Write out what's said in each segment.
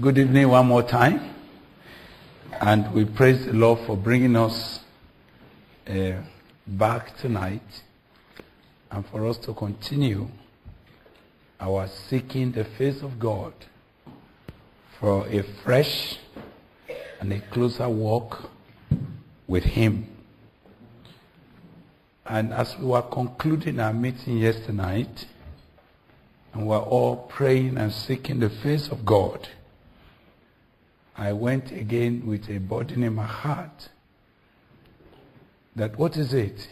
Good evening one more time. And we praise the Lord for bringing us uh, back tonight and for us to continue our seeking the face of God for a fresh and a closer walk with Him. And as we were concluding our meeting yesterday night, and we're all praying and seeking the face of God, I went again with a burden in my heart that what is it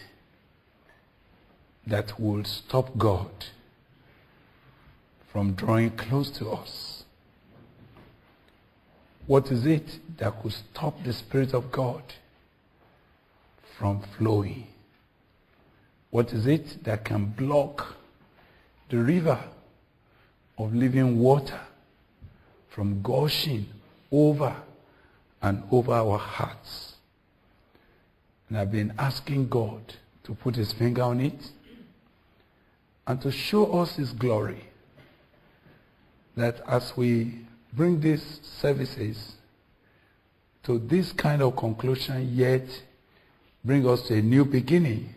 that will stop God from drawing close to us? What is it that could stop the Spirit of God from flowing? What is it that can block the river of living water from gushing over and over our hearts? And I've been asking God to put his finger on it and to show us his glory. That as we bring these services to this kind of conclusion, yet bring us to a new beginning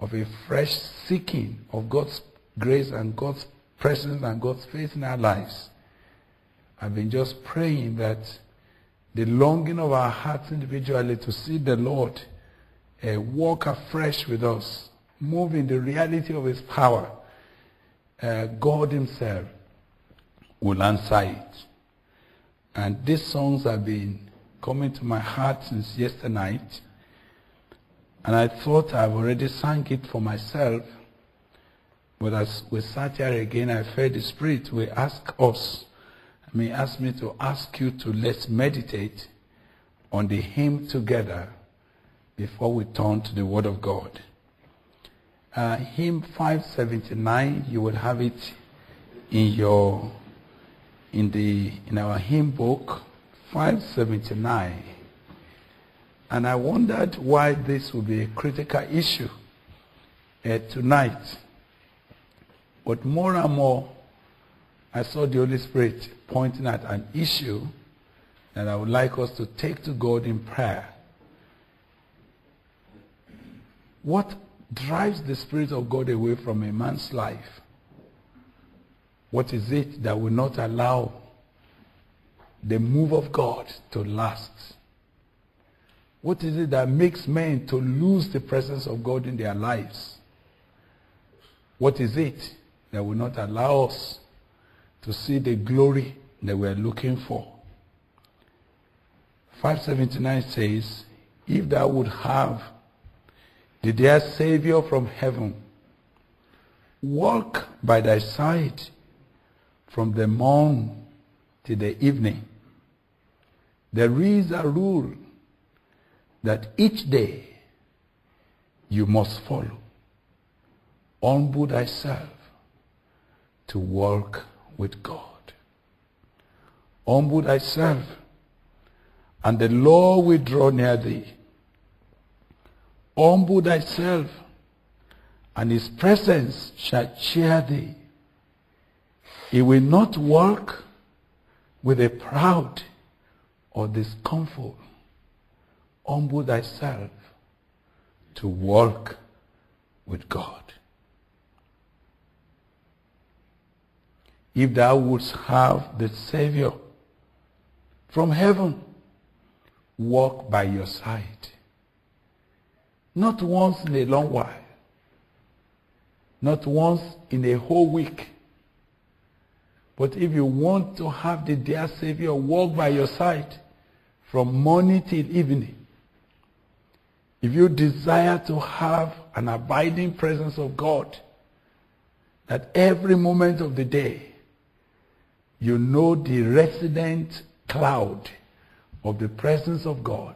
of a fresh seeking of God's grace and God's presence and God's faith in our lives. I've been just praying that the longing of our hearts individually to see the Lord uh, walk afresh with us, move in the reality of his power, uh, God himself will answer it. And these songs have been coming to my heart since yesterday night. And I thought I've already sang it for myself. But as we sat here again, I felt the Spirit will ask us, Mean, ask me to ask you to let's meditate on the hymn together before we turn to the Word of God. Uh, hymn 579, you will have it in your, in the, in our hymn book, 579. And I wondered why this would be a critical issue uh, tonight. But more and more, I saw the Holy Spirit pointing at an issue that I would like us to take to God in prayer. What drives the Spirit of God away from a man's life? What is it that will not allow the move of God to last? What is it that makes men to lose the presence of God in their lives? What is it that will not allow us to see the glory that we're looking for? 579 says, If thou would have the dear Savior from heaven walk by thy side from the morn to the evening, there is a rule that each day you must follow. Humble thyself to walk with God. Humble thyself, and the Lord will draw near thee. Humble thyself, and his presence shall cheer thee. He will not walk with a proud or discomfort humble thyself to walk with God. If thou wouldst have the Savior from heaven walk by your side, not once in a long while, not once in a whole week, but if you want to have the dear Savior walk by your side from morning till evening, if you desire to have an abiding presence of God, that every moment of the day, you know the resident cloud of the presence of God,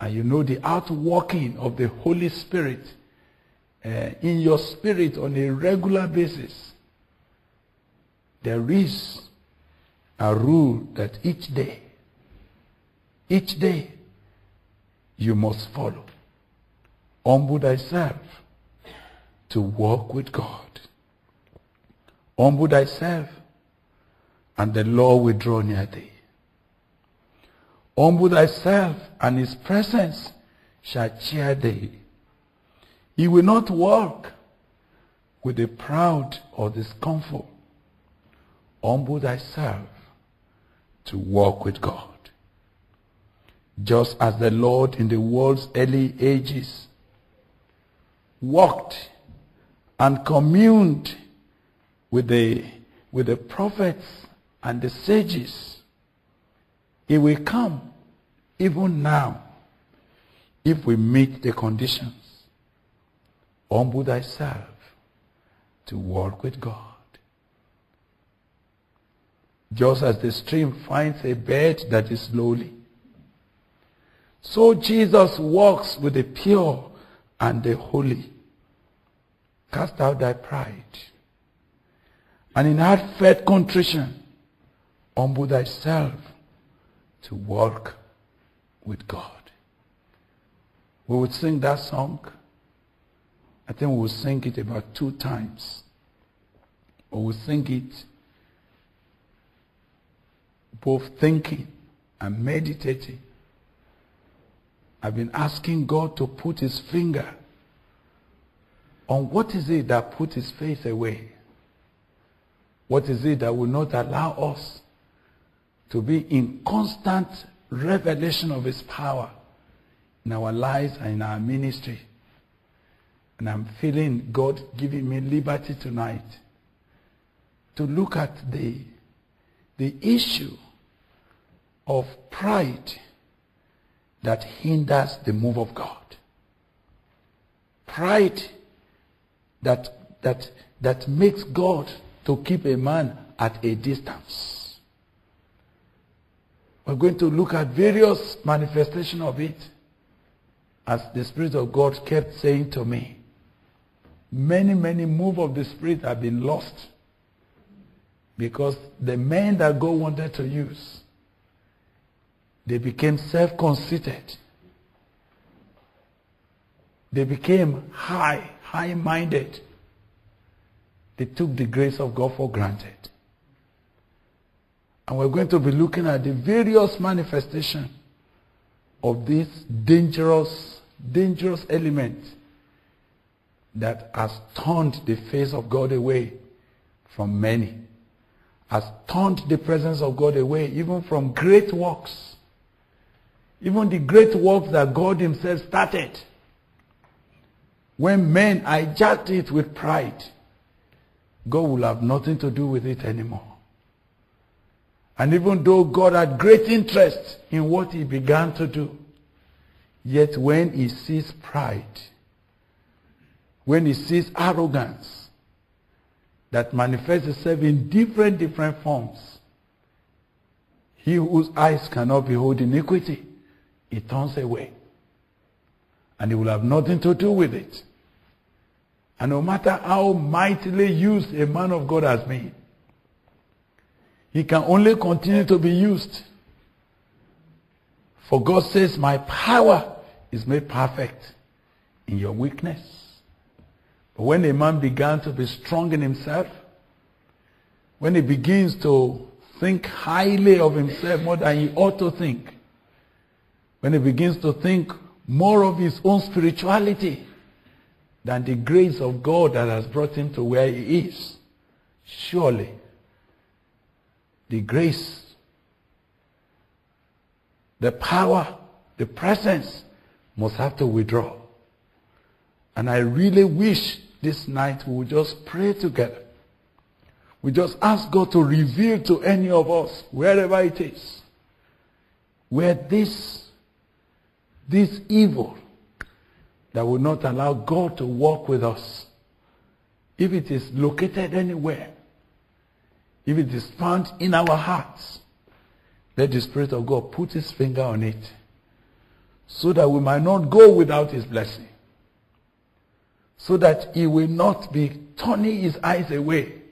and you know the outworking of the Holy Spirit uh, in your spirit on a regular basis, there is a rule that each day, each day, you must follow. Humble thyself to walk with God. Humble thyself and the Lord will draw near thee. Humble thyself, and his presence shall cheer thee. He will not walk with the proud or discomfort. Humble thyself to walk with God. Just as the Lord in the world's early ages walked and communed with the, with the prophets and the sages, he will come even now if we meet the conditions. Humble thyself to walk with God. Just as the stream finds a bed that is lowly, so Jesus walks with the pure and the holy. Cast out thy pride. And in heartfelt contrition, humble thyself to walk with God. We would sing that song. I think we will sing it about two times. We will sing it both thinking and meditating. I've been asking God to put his finger on what is it that put his face away. What is it that will not allow us to be in constant revelation of his power in our lives and in our ministry. And I'm feeling God giving me liberty tonight to look at the, the issue of pride that hinders the move of God. Pride that, that, that makes God to keep a man at a distance. We're going to look at various manifestations of it as the Spirit of God kept saying to me. Many, many move of the Spirit have been lost because the men that God wanted to use they became self-conceited. They became high, high-minded. They took the grace of God for granted. And we're going to be looking at the various manifestations of this dangerous, dangerous element that has turned the face of God away from many, has turned the presence of God away even from great works even the great works that God himself started. When men hijacked it with pride, God will have nothing to do with it anymore. And even though God had great interest in what he began to do, yet when he sees pride, when he sees arrogance that manifests itself in different, different forms, he whose eyes cannot behold iniquity he turns away. And he will have nothing to do with it. And no matter how mightily used a man of God has been, he can only continue to be used. For God says, my power is made perfect in your weakness. But when a man began to be strong in himself, when he begins to think highly of himself more than he ought to think, when he begins to think more of his own spirituality than the grace of God that has brought him to where he is, surely the grace, the power, the presence must have to withdraw. And I really wish this night we would just pray together. We just ask God to reveal to any of us, wherever it is, where this this evil that will not allow God to walk with us, if it is located anywhere, if it is found in our hearts, let the Spirit of God put his finger on it so that we might not go without his blessing. So that he will not be turning his eyes away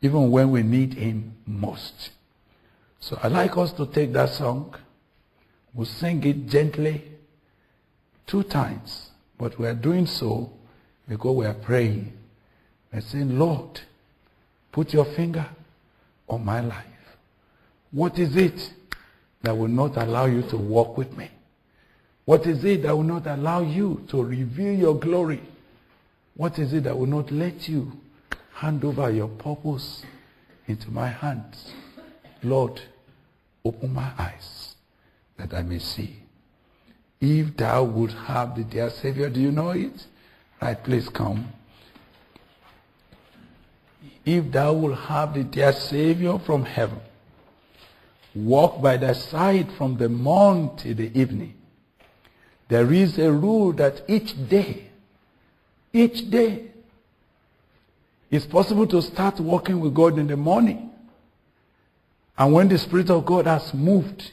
even when we need him most. So i like us to take that song. We'll sing it gently two times. But we are doing so because we are praying and saying, Lord, put your finger on my life. What is it that will not allow you to walk with me? What is it that will not allow you to reveal your glory? What is it that will not let you hand over your purpose into my hands? Lord, open my eyes that I may see. If thou would have the dear Savior, do you know it? Right, please come. If thou wilt have the dear Savior from heaven, walk by thy side from the morn till the evening. There is a rule that each day, each day, it's possible to start walking with God in the morning. And when the Spirit of God has moved,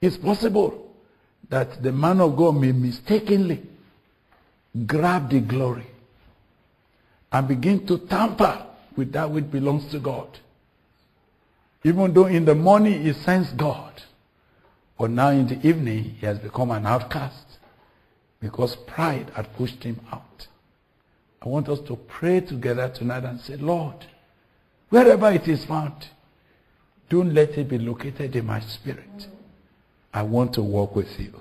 it's possible that the man of God may mistakenly grab the glory and begin to tamper with that which belongs to God. Even though in the morning he sensed God, but now in the evening he has become an outcast because pride had pushed him out. I want us to pray together tonight and say, Lord, wherever it is found, don't let it be located in my spirit. I want to walk with you.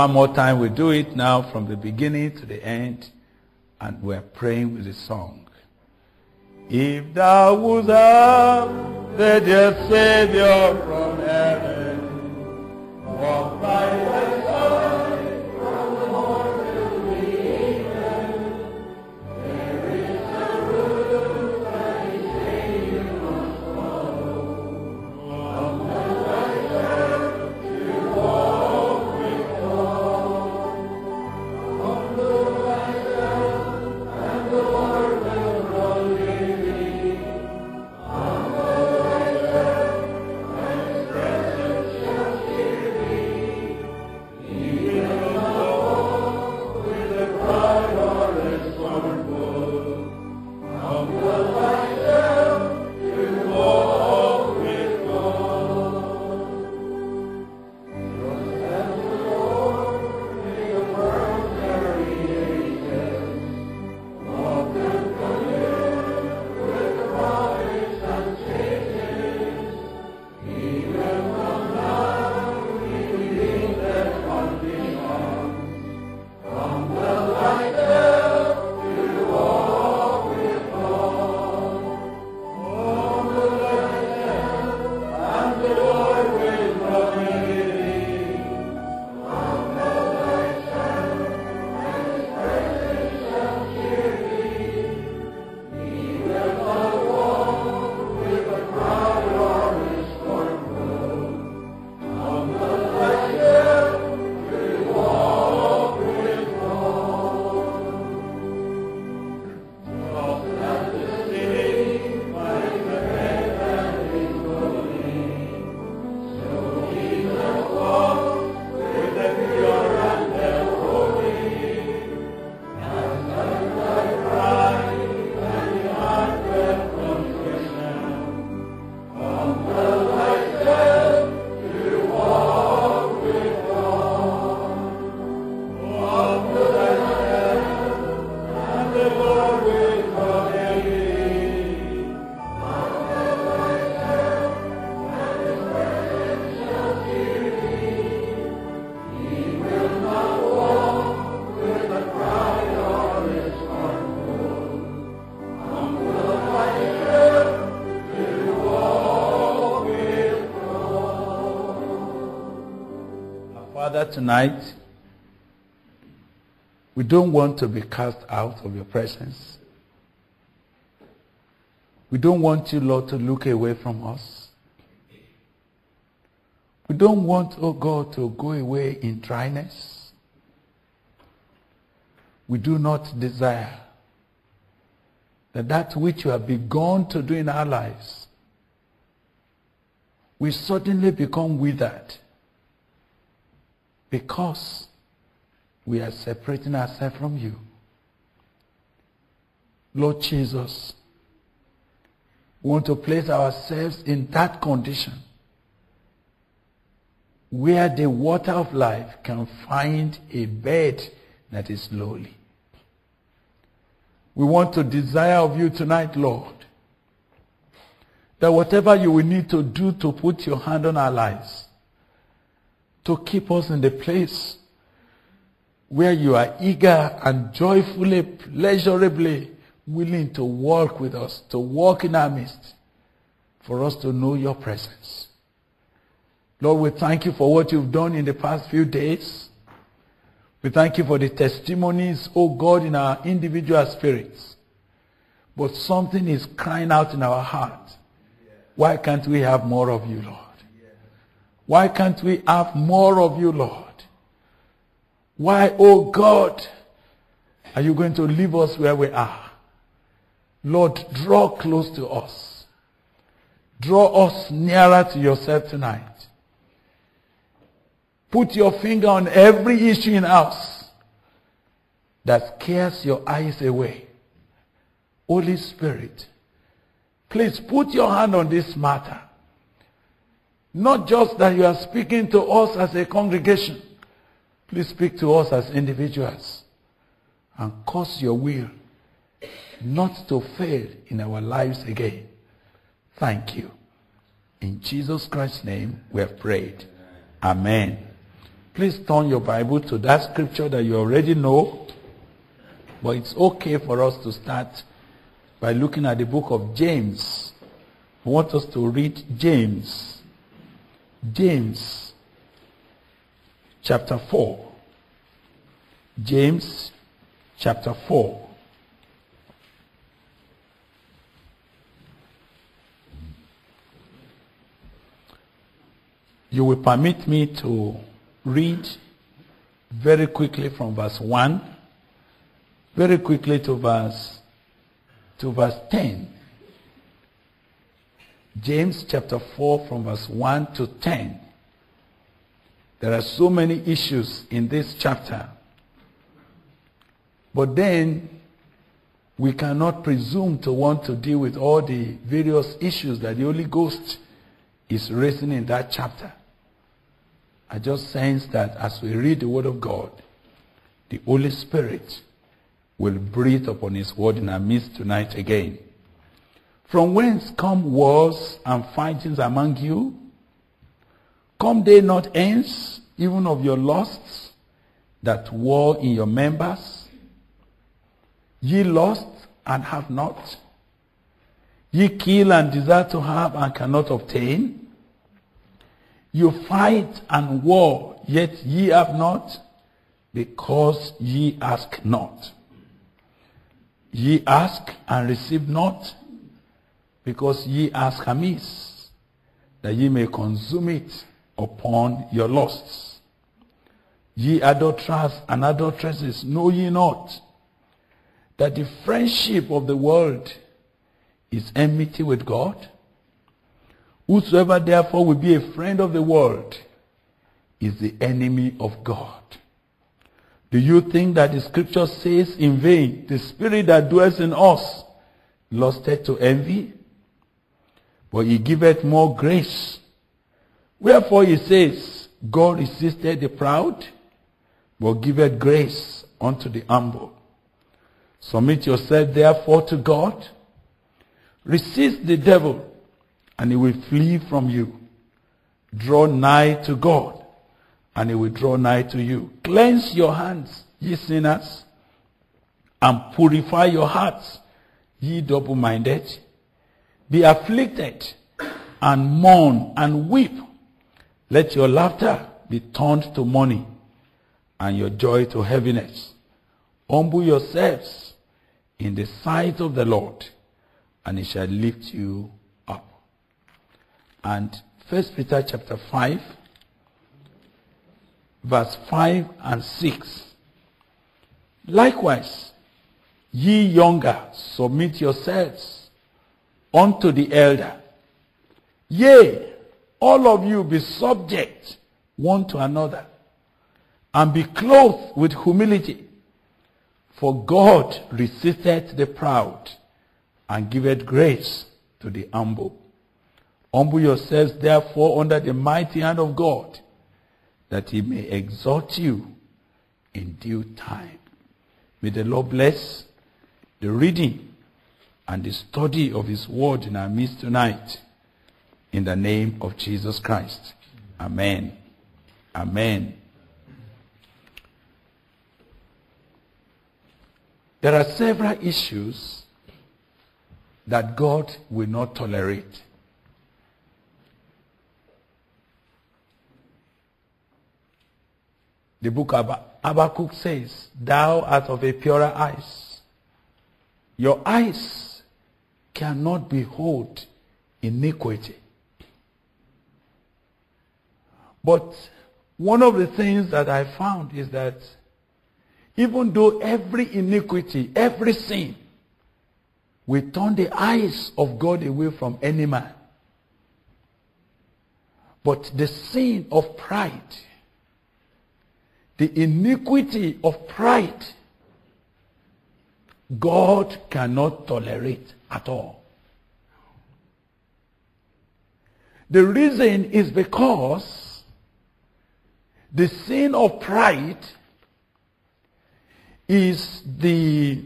One more time, we do it now from the beginning to the end, and we're praying with the song. If thou would have the dear Savior tonight, we don't want to be cast out of your presence. We don't want you, Lord, to look away from us. We don't want, oh God, to go away in dryness. We do not desire that that which you have begun to do in our lives will suddenly become withered because we are separating ourselves from you. Lord Jesus, we want to place ourselves in that condition where the water of life can find a bed that is lowly. We want to desire of you tonight, Lord, that whatever you will need to do to put your hand on our lives, to keep us in the place where you are eager and joyfully, pleasurably willing to walk with us, to walk in our midst, for us to know your presence. Lord, we thank you for what you've done in the past few days. We thank you for the testimonies, oh God, in our individual spirits. But something is crying out in our heart. Why can't we have more of you, Lord? Why can't we have more of you, Lord? Why, oh God, are you going to leave us where we are? Lord, draw close to us. Draw us nearer to yourself tonight. Put your finger on every issue in us that scares your eyes away. Holy Spirit, please put your hand on this matter. Not just that you are speaking to us as a congregation. Please speak to us as individuals and cause your will not to fail in our lives again. Thank you. In Jesus Christ's name we have prayed. Amen. Please turn your Bible to that scripture that you already know. But it's okay for us to start by looking at the book of James. Want us to read James. James chapter 4. James chapter 4. You will permit me to read very quickly from verse 1, very quickly to verse to verse 10. James chapter 4 from verse 1 to 10. There are so many issues in this chapter. But then we cannot presume to want to deal with all the various issues that the Holy Ghost is raising in that chapter. I just sense that as we read the Word of God, the Holy Spirit will breathe upon His Word in our midst tonight again. From whence come wars and fightings among you? Come they not hence, even of your lusts that war in your members? Ye lust and have not. Ye kill and desire to have and cannot obtain. You fight and war, yet ye have not, because ye ask not. Ye ask and receive not, because ye ask amiss, that ye may consume it upon your lusts. Ye adulterers and adulteresses, know ye not that the friendship of the world is enmity with God? Whosoever therefore will be a friend of the world is the enemy of God. Do you think that the scripture says in vain, the spirit that dwells in us lusted to envy? But he giveth more grace. Wherefore he says, God resisted the proud, but giveth grace unto the humble. Submit yourself therefore to God. Resist the devil and he will flee from you. Draw nigh to God, and he will draw nigh to you. Cleanse your hands, ye sinners, and purify your hearts, ye double-minded. Be afflicted, and mourn, and weep. Let your laughter be turned to mourning, and your joy to heaviness. Humble yourselves in the sight of the Lord, and he shall lift you up. And First Peter chapter 5, verse 5 and 6. Likewise, ye younger, submit yourselves unto the elder. Yea, all of you be subject one to another, and be clothed with humility. For God resisteth the proud, and giveth grace to the humble. Humble yourselves therefore under the mighty hand of God, that he may exalt you in due time. May the Lord bless the reading and the study of his word in our midst tonight. In the name of Jesus Christ. Amen. Amen. There are several issues that God will not tolerate. The book of Habakkuk says, Thou art of a purer eyes. Your eyes cannot behold iniquity. But one of the things that I found is that even though every iniquity, every sin, we turn the eyes of God away from any man. But the sin of pride, the iniquity of pride, God cannot tolerate at all. The reason is because the sin of pride is the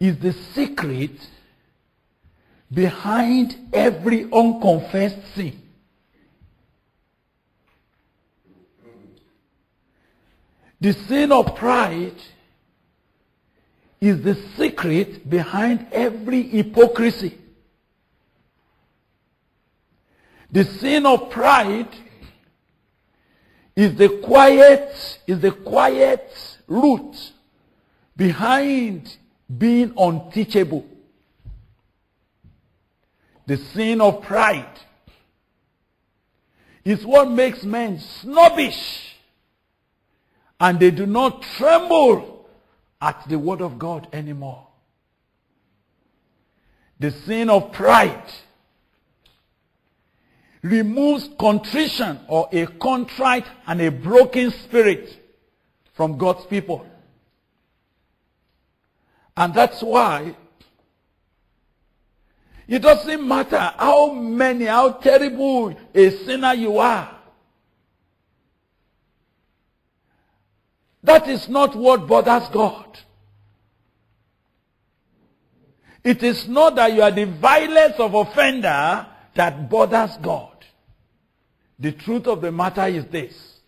is the secret behind every unconfessed sin. The sin of pride is the secret behind every hypocrisy. The sin of pride is the quiet, is the quiet root behind being unteachable. The sin of pride is what makes men snobbish and they do not tremble at the word of God anymore. The sin of pride removes contrition or a contrite and a broken spirit from God's people. And that's why it doesn't matter how many, how terrible a sinner you are. That is not what bothers God. It is not that you are the vilest of offender that bothers God. The truth of the matter is this.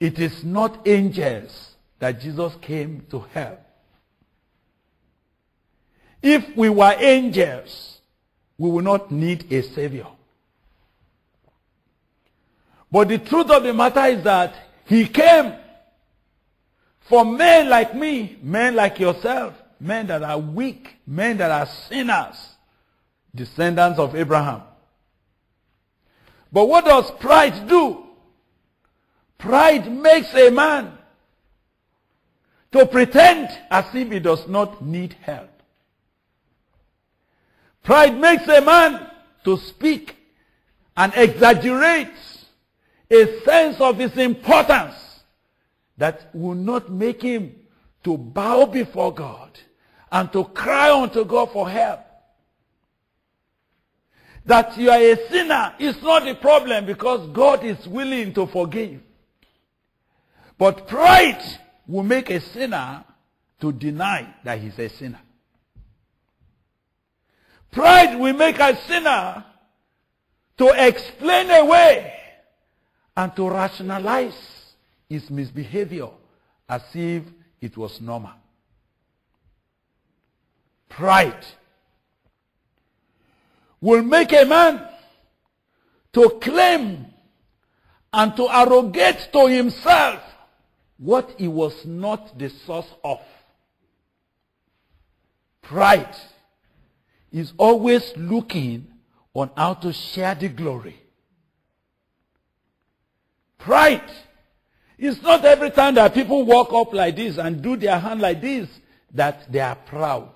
It is not angels that Jesus came to help. If we were angels, we would not need a savior. But the truth of the matter is that he came for men like me, men like yourself, men that are weak, men that are sinners, descendants of Abraham. But what does pride do? Pride makes a man to pretend as if he does not need help. Pride makes a man to speak and exaggerate a sense of his importance that will not make him to bow before God and to cry unto God for help. That you are a sinner is not the problem because God is willing to forgive. But pride will make a sinner to deny that he's a sinner. Pride will make a sinner to explain away and to rationalize his misbehavior as if it was normal. Pride will make a man to claim and to arrogate to himself what he was not the source of. Pride is always looking on how to share the glory. Pride is not every time that people walk up like this and do their hand like this that they are proud.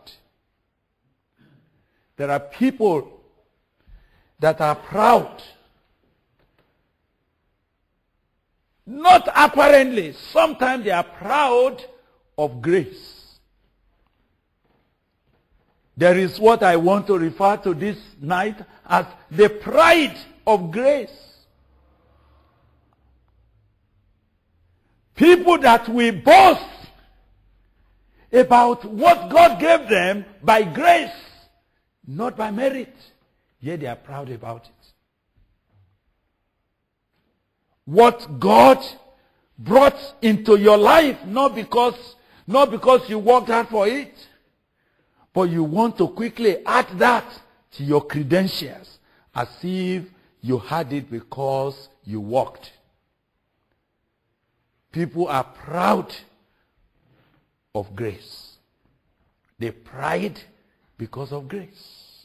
There are people that are proud. Not apparently. Sometimes they are proud of grace. There is what I want to refer to this night as the pride of grace. People that we boast about what God gave them by grace, not by merit. Yet they are proud about it. What God brought into your life, not because, not because you worked hard for it, but you want to quickly add that to your credentials as if you had it because you worked. People are proud of grace. They pride because of grace.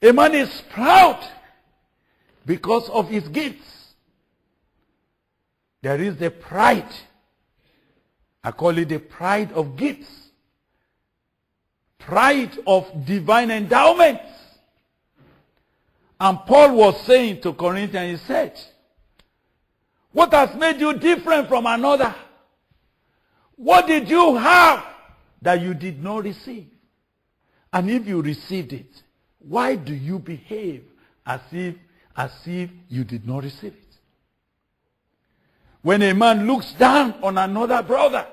A man is proud because of his gifts. There is the pride I call it the pride of gifts. Pride of divine endowments. And Paul was saying to Corinthians, he said, what has made you different from another? What did you have that you did not receive? And if you received it, why do you behave as if, as if you did not receive it? When a man looks down on another brother,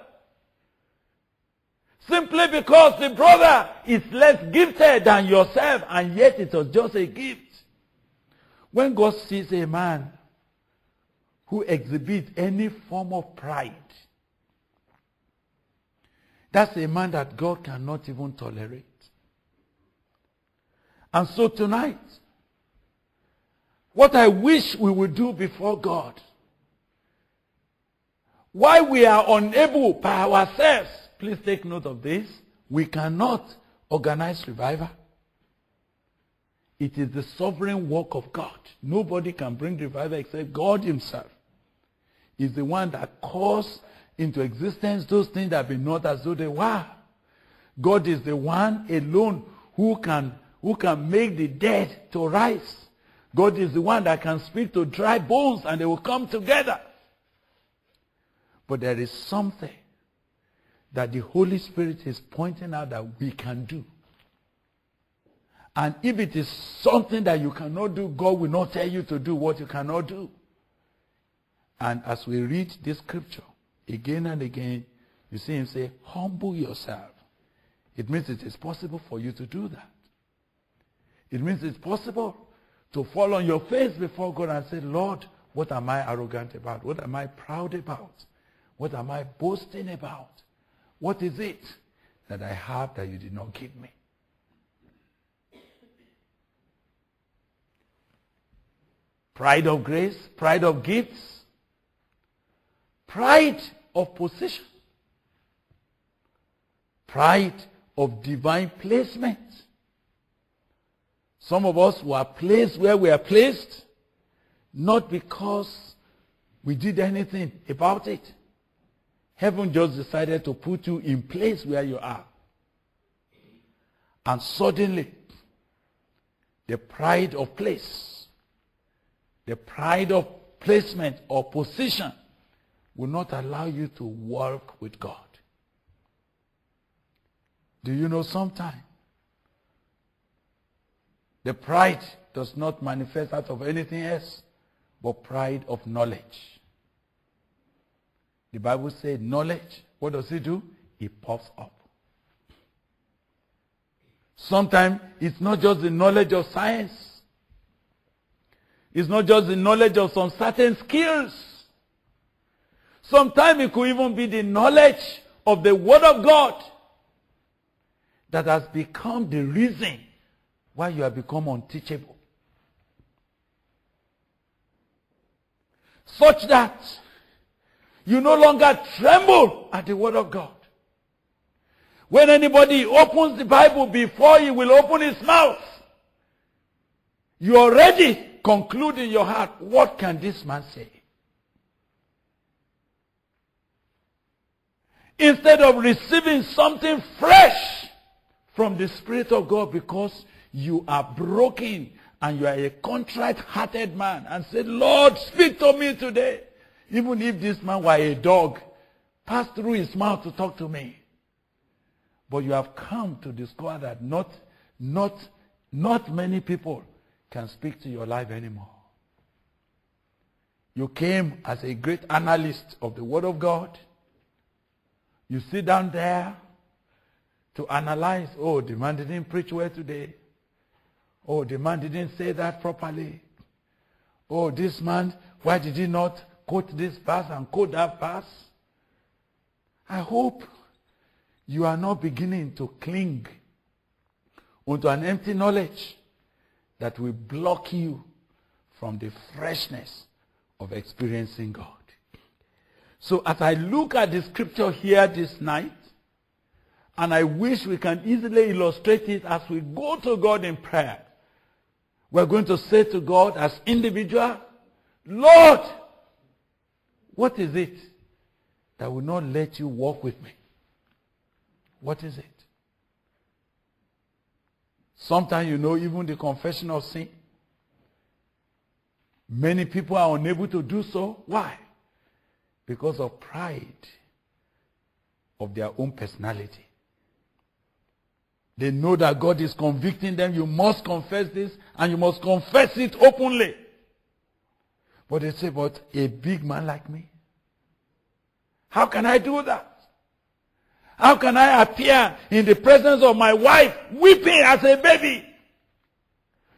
simply because the brother is less gifted than yourself, and yet it was just a gift. When God sees a man who exhibits any form of pride, that's a man that God cannot even tolerate. And so tonight, what I wish we would do before God why we are unable by ourselves, please take note of this, we cannot organize revival. It is the sovereign work of God. Nobody can bring revival except God himself. Is the one that calls into existence those things that be not as though they were. God is the one alone who can, who can make the dead to rise. God is the one that can speak to dry bones and they will come together. But there is something that the Holy Spirit is pointing out that we can do. And if it is something that you cannot do, God will not tell you to do what you cannot do. And as we read this scripture again and again, you see him say, humble yourself. It means it is possible for you to do that. It means it's possible to fall on your face before God and say, Lord, what am I arrogant about? What am I proud about? What am I boasting about? What is it that I have that you did not give me? Pride of grace, pride of gifts, pride of position, pride of divine placement. Some of us were placed where we are placed, not because we did anything about it. Heaven just decided to put you in place where you are. And suddenly, the pride of place, the pride of placement or position will not allow you to work with God. Do you know sometimes the pride does not manifest out of anything else but pride of knowledge. The Bible said knowledge, what does it do? It puffs up. Sometimes it's not just the knowledge of science. It's not just the knowledge of some certain skills. Sometimes it could even be the knowledge of the Word of God that has become the reason why you have become unteachable. Such that you no longer tremble at the word of God. When anybody opens the Bible before he will open his mouth, you already conclude in your heart, what can this man say? Instead of receiving something fresh from the Spirit of God because you are broken and you are a contrite hearted man and say, Lord, speak to me today. Even if this man were a dog, pass through his mouth to talk to me. But you have come to discover that not, not, not many people can speak to your life anymore. You came as a great analyst of the Word of God. You sit down there to analyze, oh, the man didn't preach well today. Oh, the man didn't say that properly. Oh, this man, why did he not quote this verse and quote that verse? I hope you are not beginning to cling onto an empty knowledge that will block you from the freshness of experiencing God. So as I look at the scripture here this night, and I wish we can easily illustrate it as we go to God in prayer. We're going to say to God as individual, Lord, what is it that will not let you walk with me? What is it? Sometimes you know even the confession of sin. Many people are unable to do so. Why? Because of pride of their own personality. They know that God is convicting them. You must confess this and you must confess it openly. But they say, but a big man like me? How can I do that? How can I appear in the presence of my wife weeping as a baby?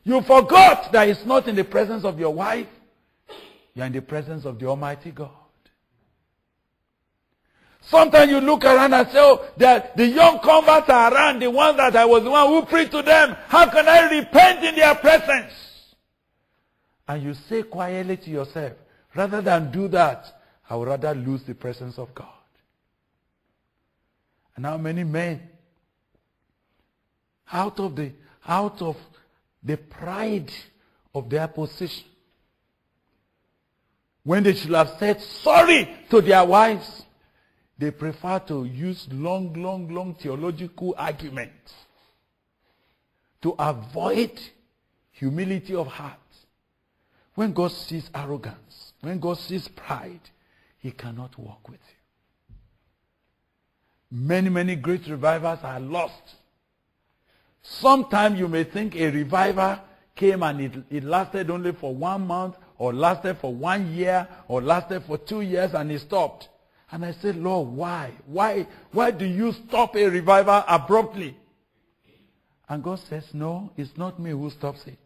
You forgot that it's not in the presence of your wife. You're in the presence of the Almighty God. Sometimes you look around and say, oh, the, the young converts are around, the ones that I was the one who preached to them. How can I repent in their presence? And you say quietly to yourself, rather than do that, I would rather lose the presence of God. And how many men? Out of the out of the pride of their position. When they should have said sorry to their wives they prefer to use long long long theological arguments to avoid humility of heart. When god sees arrogance when god sees pride he cannot walk with you Many, many great revivals are lost. Sometimes you may think a revival came and it, it lasted only for one month or lasted for one year or lasted for two years and it stopped. And I said, Lord, why? Why, why do you stop a revival abruptly? And God says, no, it's not me who stops it.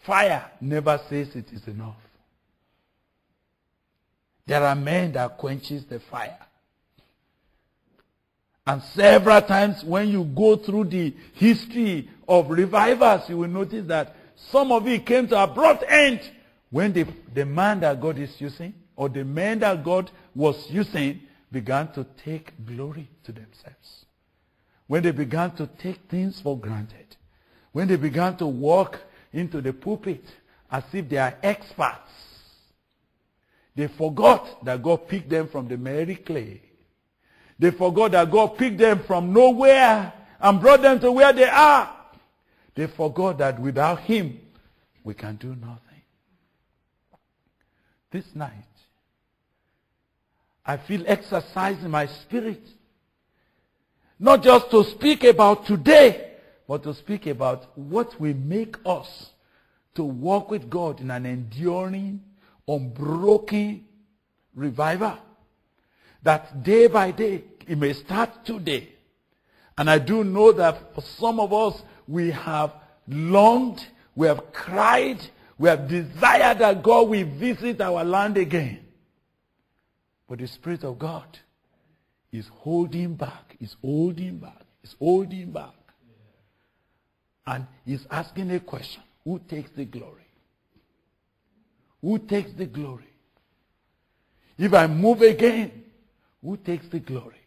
Fire never says it is enough. There are men that quenches the fire. And several times when you go through the history of revivals, you will notice that some of it came to a abrupt end when the, the man that God is using or the man that God was using began to take glory to themselves. When they began to take things for granted. When they began to walk into the pulpit as if they are experts. They forgot that God picked them from the merry clay they forgot that God picked them from nowhere and brought them to where they are. They forgot that without him, we can do nothing. This night, I feel exercised in my spirit. Not just to speak about today, but to speak about what will make us to walk with God in an enduring, unbroken revival. That day by day, it may start today. And I do know that for some of us, we have longed, we have cried, we have desired that God will visit our land again. But the Spirit of God is holding back, is holding back, is holding back. And he's asking a question. Who takes the glory? Who takes the glory? If I move again, who takes the glory?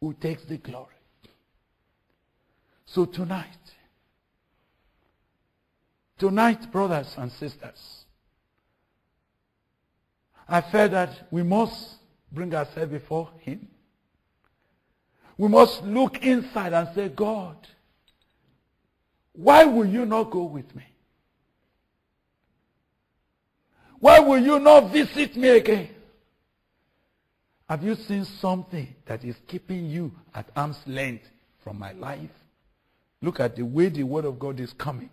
Who takes the glory? So tonight, tonight, brothers and sisters, I felt that we must bring ourselves before Him. We must look inside and say, God, why will you not go with me? Why will you not visit me again? Have you seen something that is keeping you at arm's length from my life? Look at the way the word of God is coming.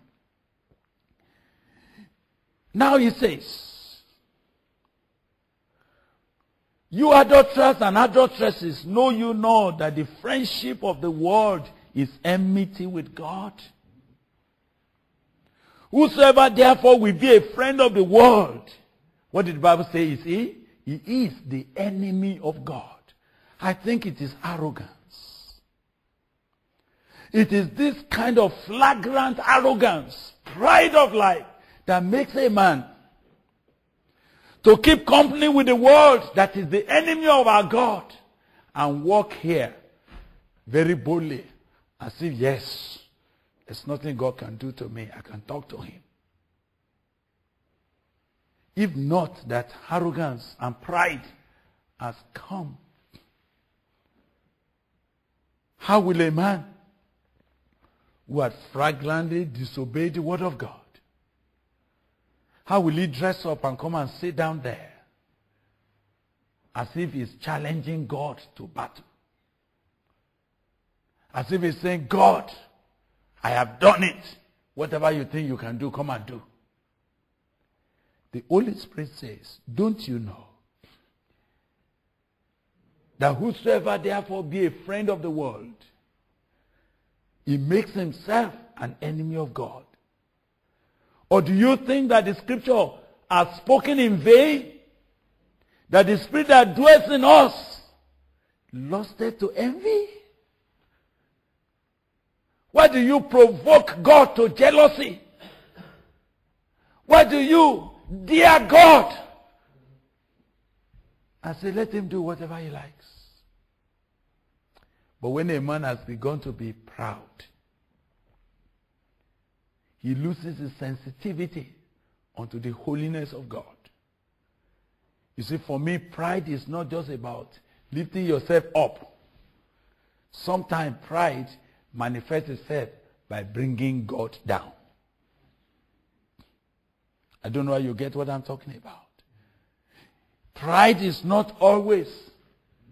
Now he says, You adulterers and adulteresses, know you not that the friendship of the world is enmity with God? Whosoever therefore will be a friend of the world, what did the Bible say is he? He is the enemy of God. I think it is arrogance. It is this kind of flagrant arrogance, pride of life, that makes a man to keep company with the world that is the enemy of our God and walk here very boldly as if, yes, there's nothing God can do to me. I can talk to him. If not that arrogance and pride has come, how will a man who had flagrantly disobeyed the word of God, how will he dress up and come and sit down there as if he's challenging God to battle? As if he's saying, God, I have done it. Whatever you think you can do, come and do. The Holy Spirit says, Don't you know that whosoever therefore be a friend of the world, he makes himself an enemy of God? Or do you think that the scripture has spoken in vain? That the spirit that dwells in us lusted to envy? Why do you provoke God to jealousy? Why do you, dear God, I say, let him do whatever he likes. But when a man has begun to be proud, he loses his sensitivity unto the holiness of God. You see, for me, pride is not just about lifting yourself up. Sometimes pride manifests itself by bringing God down. I don't know why you get what I'm talking about. Pride is not always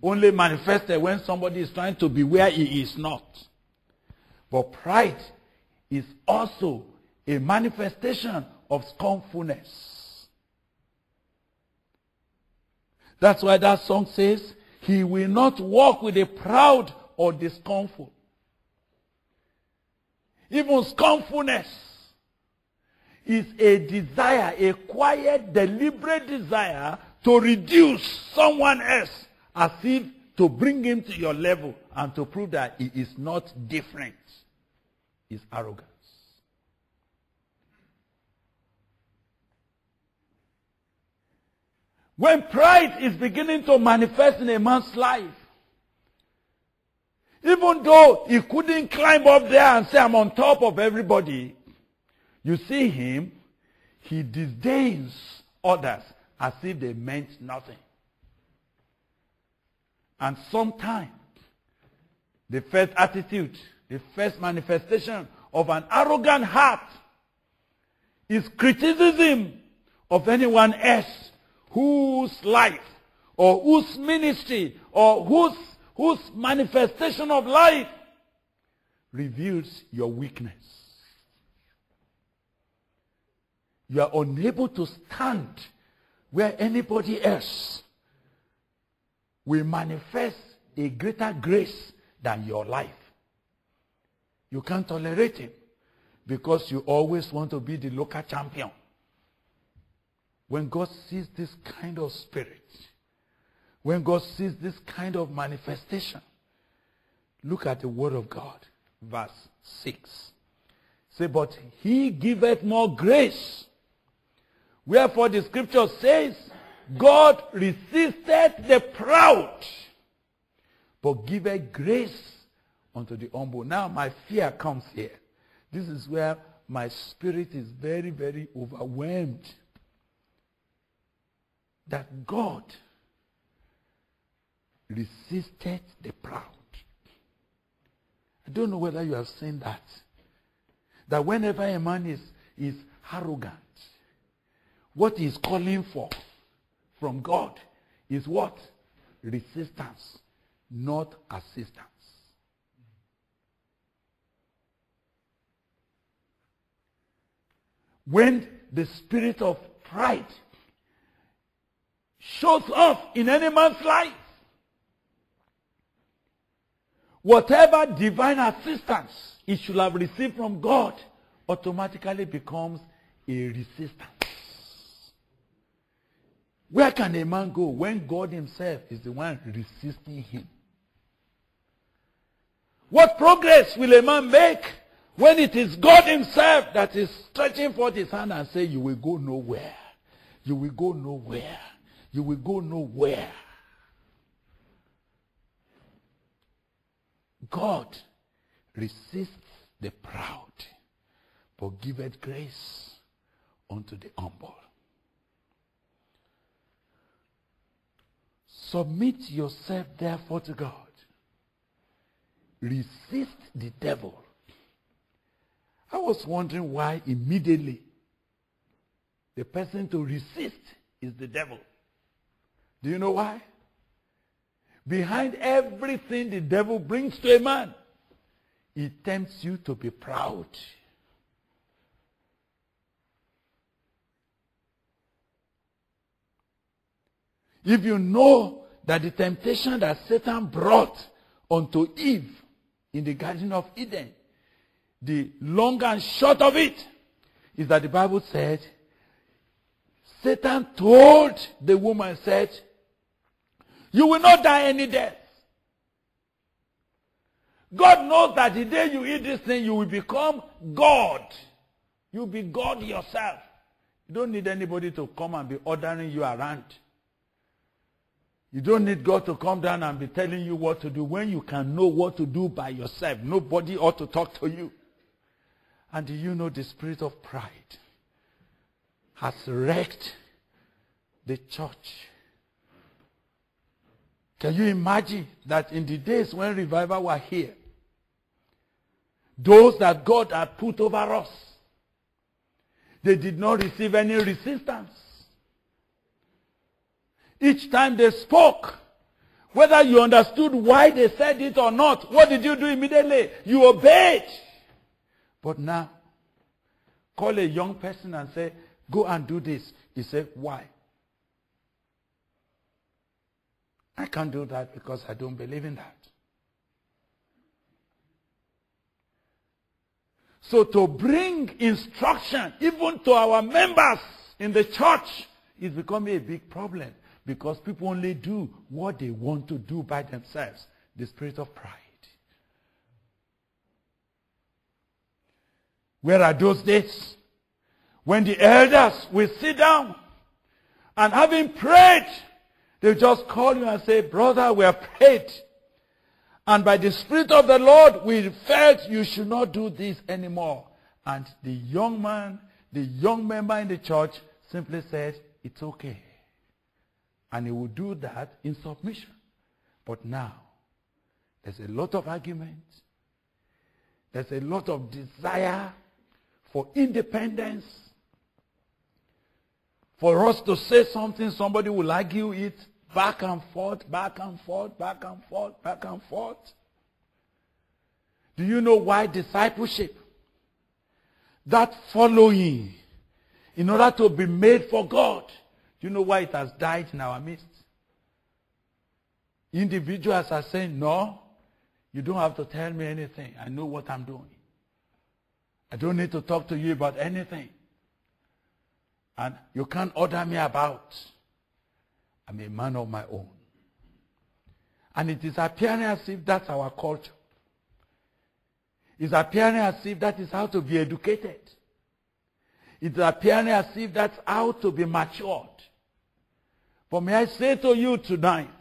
only manifested when somebody is trying to be where he is not. But pride is also a manifestation of scornfulness. That's why that song says, He will not walk with the proud or the scornful. Even scornfulness is a desire, a quiet, deliberate desire to reduce someone else as if to bring him to your level and to prove that he is not different. Is arrogance. When pride is beginning to manifest in a man's life, even though he couldn't climb up there and say, I'm on top of everybody, you see him, he disdains others as if they meant nothing. And sometimes, the first attitude, the first manifestation of an arrogant heart is criticism of anyone else whose life or whose ministry or whose whose manifestation of life reveals your weakness. You are unable to stand where anybody else will manifest a greater grace than your life. You can't tolerate it because you always want to be the local champion. When God sees this kind of spirit, when God sees this kind of manifestation, look at the Word of God. verse 6. Say, but he giveth more grace. Wherefore the scripture says, God resisted the proud, but giveth grace unto the humble. Now my fear comes here. This is where my spirit is very, very overwhelmed. That God resisted the proud. I don't know whether you have seen that. That whenever a man is, is arrogant, what he is calling for from God is what? Resistance, not assistance. When the spirit of pride shows up in any man's life, whatever divine assistance he should have received from God automatically becomes a resistance. Where can a man go when God himself is the one resisting him? What progress will a man make when it is God himself that is stretching forth his hand and say, you will go nowhere. You will go nowhere. You will go nowhere. God resists the proud, but giveth grace unto the humble. Submit yourself therefore to God. Resist the devil. I was wondering why immediately the person to resist is the devil. Do you know why? Behind everything the devil brings to a man, he tempts you to be proud. If you know that the temptation that Satan brought unto Eve in the Garden of Eden, the long and short of it is that the Bible said, Satan told the woman, said, you will not die any death. God knows that the day you eat this thing, you will become God. You'll be God yourself. You don't need anybody to come and be ordering you around. You don't need God to come down and be telling you what to do when you can know what to do by yourself. Nobody ought to talk to you. And do you know the spirit of pride has wrecked the church? Can you imagine that in the days when revival were here, those that God had put over us, they did not receive any resistance. Each time they spoke, whether you understood why they said it or not, what did you do immediately? You obeyed. But now, call a young person and say, go and do this. He said, why? I can't do that because I don't believe in that. So to bring instruction even to our members in the church is becoming a big problem because people only do what they want to do by themselves. The spirit of pride. Where are those days when the elders will sit down and having prayed they just call you and say, brother, we have prayed. And by the Spirit of the Lord, we felt you should not do this anymore. And the young man, the young member in the church simply said, it's okay. And he will do that in submission. But now, there's a lot of arguments. There's a lot of desire for independence. For us to say something, somebody will argue it. Back and forth, back and forth, back and forth, back and forth. Do you know why discipleship? That following, in order to be made for God, do you know why it has died in our midst? Individuals are saying, no, you don't have to tell me anything. I know what I'm doing. I don't need to talk to you about anything. And you can't order me about. I'm a man of my own. And it is appearing as if that's our culture. It's appearing as if that is how to be educated. It's appearing as if that's how to be matured. But may I say to you tonight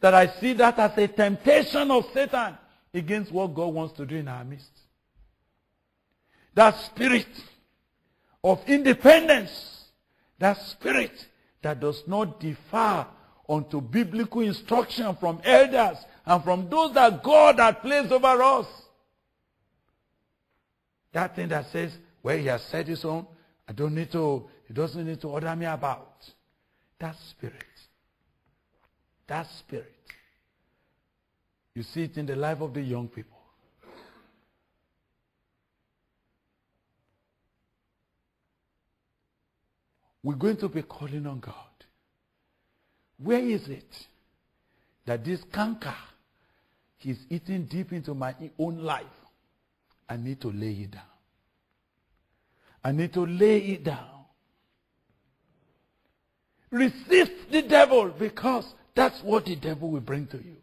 that I see that as a temptation of Satan against what God wants to do in our midst. That spirit of independence, that spirit that does not defer unto biblical instruction from elders and from those that God has placed over us. That thing that says, well, he has said his own, I don't need to, he doesn't need to order me about. That spirit. That spirit. You see it in the life of the young people. We're going to be calling on God. Where is it that this canker is eating deep into my own life? I need to lay it down. I need to lay it down. Resist the devil because that's what the devil will bring to you.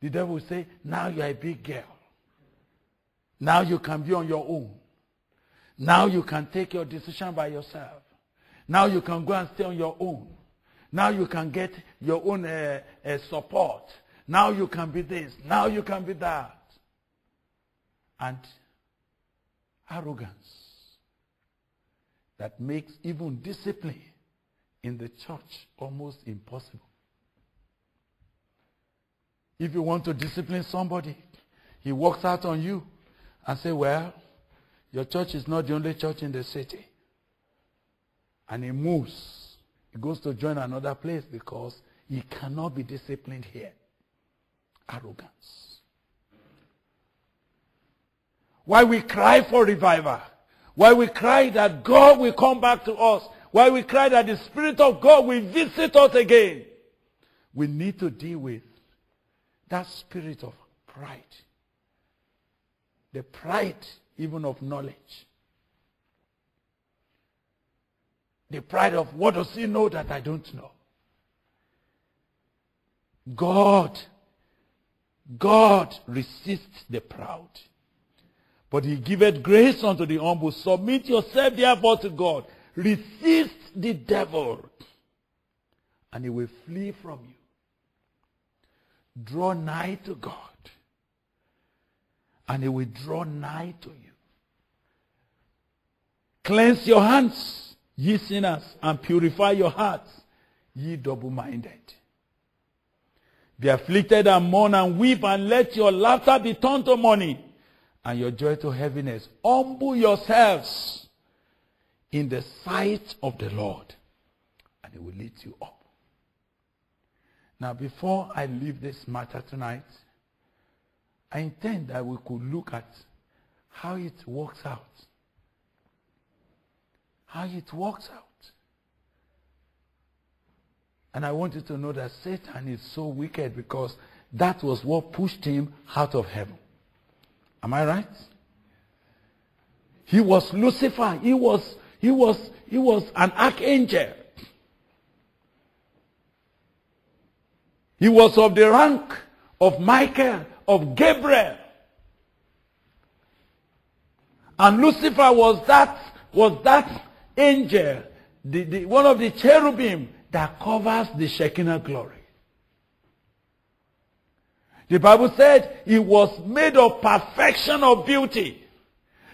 The devil will say, now you're a big girl. Now you can be on your own. Now you can take your decision by yourself. Now you can go and stay on your own. Now you can get your own uh, uh, support. Now you can be this. Now you can be that. And arrogance that makes even discipline in the church almost impossible. If you want to discipline somebody, he walks out on you and say, well, your church is not the only church in the city. And he moves he goes to join another place because he cannot be disciplined here. Arrogance. Why we cry for revival. Why we cry that God will come back to us. Why we cry that the Spirit of God will visit us again. We need to deal with that spirit of pride. The pride even of knowledge. The pride of what does he know that I don't know? God, God resists the proud. But he giveth grace unto the humble. Submit yourself therefore to God. Resist the devil. And he will flee from you. Draw nigh to God. And he will draw nigh to you. Cleanse your hands Ye sinners, and purify your hearts, ye double-minded. Be afflicted and mourn and weep, and let your laughter be turned to mourning, and your joy to heaviness. Humble yourselves in the sight of the Lord, and he will lift you up. Now, before I leave this matter tonight, I intend that we could look at how it works out how it works out. And I want you to know that Satan is so wicked because that was what pushed him out of heaven. Am I right? He was Lucifer. He was, he was, he was an archangel. He was of the rank of Michael, of Gabriel. And Lucifer was that, was that angel, the, the, one of the cherubim that covers the Shekinah glory. The Bible said he was made of perfection of beauty.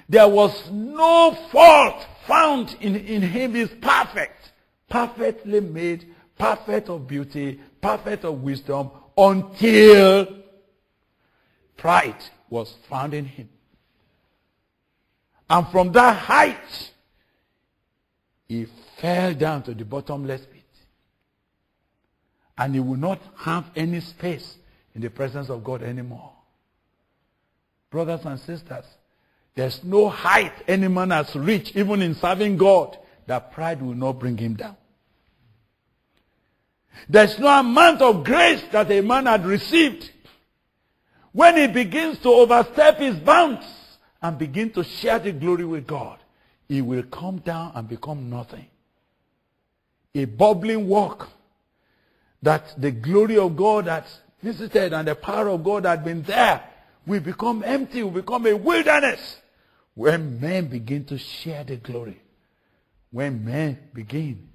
There was no fault found in, in him. is perfect. Perfectly made, perfect of beauty, perfect of wisdom until pride was found in him. And from that height, he fell down to the bottomless pit. And he will not have any space in the presence of God anymore. Brothers and sisters, there's no height any man has reached, even in serving God, that pride will not bring him down. There's no amount of grace that a man had received. When he begins to overstep his bounds and begin to share the glory with God, he will come down and become nothing. A bubbling walk that the glory of God has visited and the power of God had been there We become empty. We become a wilderness. When men begin to share the glory. When men begin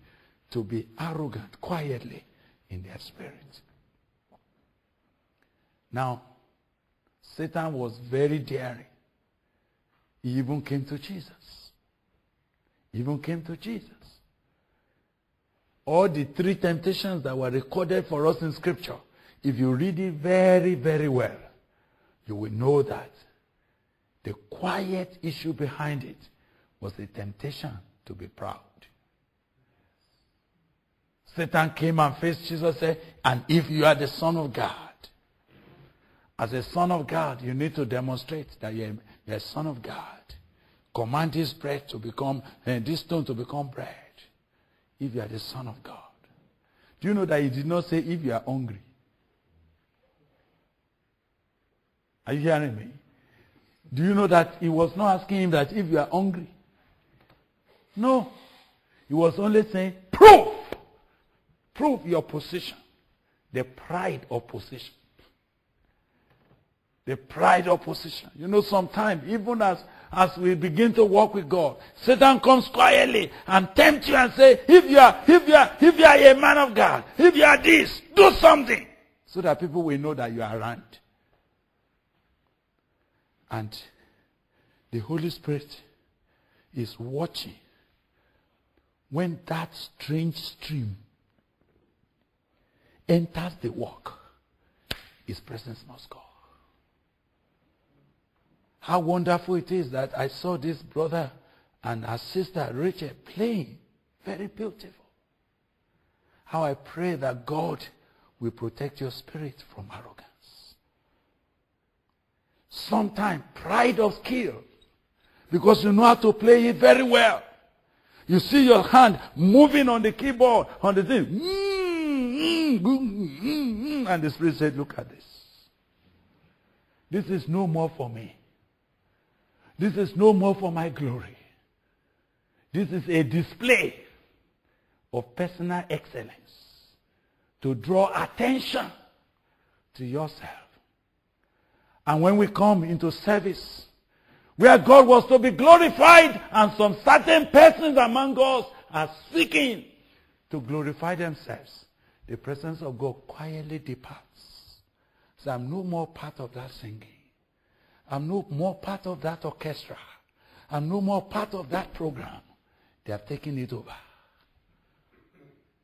to be arrogant quietly in their spirit. Now, Satan was very daring. He even came to Jesus. He even came to Jesus. All the three temptations that were recorded for us in Scripture, if you read it very, very well, you will know that the quiet issue behind it was the temptation to be proud. Satan came and faced Jesus and said, and if you are the son of God, as a son of God, you need to demonstrate that you're, a son of God. Command this bread to become, uh, this stone to become bread. If you are the son of God. Do you know that he did not say if you are hungry? Are you hearing me? Do you know that he was not asking him that if you are hungry? No. He was only saying, prove. Prove your position. The pride of position. The pride of position. You know, sometimes, even as, as we begin to walk with God, Satan comes quietly and tempts you and say, if you are, if you are, if you are a man of God, if you are this, do something. So that people will know that you are around. And the Holy Spirit is watching when that strange stream enters the walk, his presence must go. How wonderful it is that I saw this brother and her sister Rachel playing. Very beautiful. How I pray that God will protect your spirit from arrogance. Sometimes pride of skill because you know how to play it very well. You see your hand moving on the keyboard, on the thing. Mm-hmm. And the Spirit said, look at this. This is no more for me. This is no more for my glory. This is a display of personal excellence to draw attention to yourself. And when we come into service, where God was to be glorified and some certain persons among us are seeking to glorify themselves, the presence of God quietly departs. So I'm no more part of that singing. I'm no more part of that orchestra. I'm no more part of that program. They are taking it over.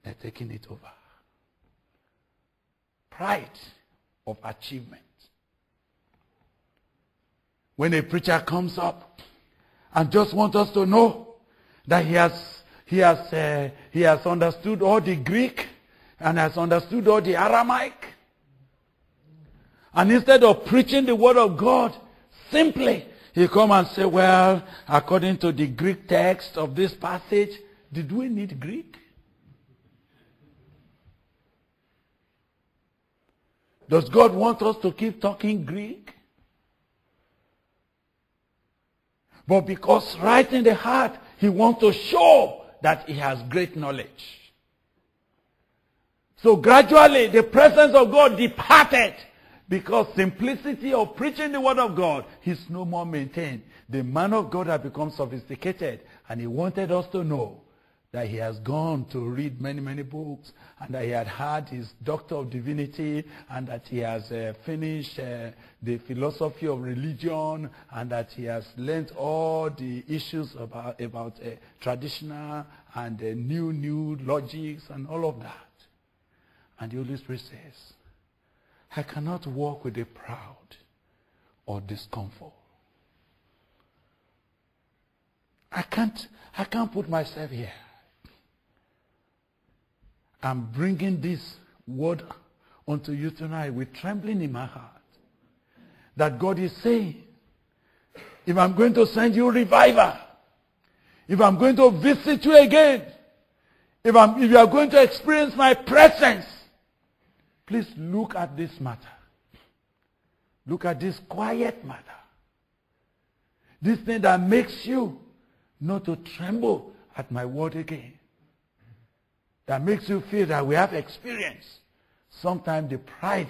They're taking it over. Pride of achievement. When a preacher comes up and just wants us to know that he has, he has, uh, he has understood all the Greek and has understood all the Aramaic. And instead of preaching the word of God simply, he come and say, well, according to the Greek text of this passage, did we need Greek? Does God want us to keep talking Greek? But because right in the heart, he wants to show that he has great knowledge. So gradually, the presence of God departed because simplicity of preaching the word of God is no more maintained. The man of God had become sophisticated and he wanted us to know that he has gone to read many, many books and that he had had his doctor of divinity and that he has uh, finished uh, the philosophy of religion and that he has learned all the issues about, about uh, traditional and uh, new, new logics and all of that. And the Holy Spirit says, I cannot walk with the proud or discomfort. I can't, I can't put myself here. I'm bringing this word unto you tonight with trembling in my heart. That God is saying, if I'm going to send you revival, if I'm going to visit you again, if, I'm, if you are going to experience my presence, Please look at this matter. Look at this quiet matter. This thing that makes you not to tremble at my word again. That makes you feel that we have experience. Sometimes the pride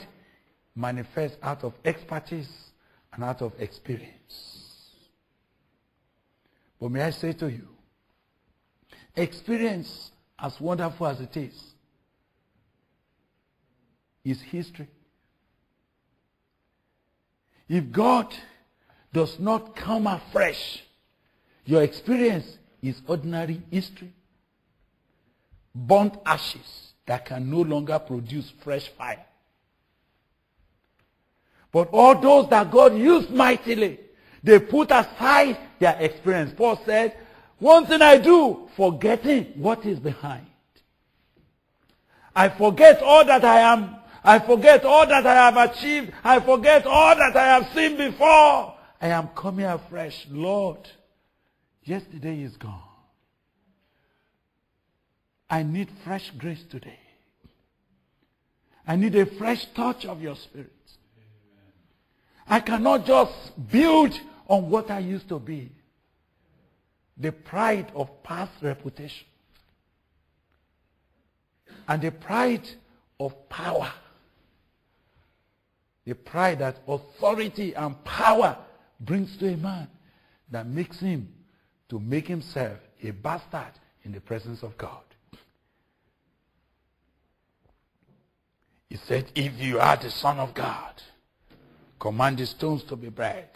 manifests out of expertise and out of experience. But may I say to you, experience, as wonderful as it is, is history. If God does not come afresh, your experience is ordinary history. Burnt ashes that can no longer produce fresh fire. But all those that God used mightily, they put aside their experience. Paul said, one thing I do, forgetting what is behind. I forget all that I am. I forget all that I have achieved. I forget all that I have seen before. I am coming afresh. Lord, yesterday is gone. I need fresh grace today. I need a fresh touch of your spirit. I cannot just build on what I used to be. The pride of past reputation. And the pride of power. The pride that authority and power brings to a man that makes him to make himself a bastard in the presence of God. He said, if you are the son of God, command the stones to be bread.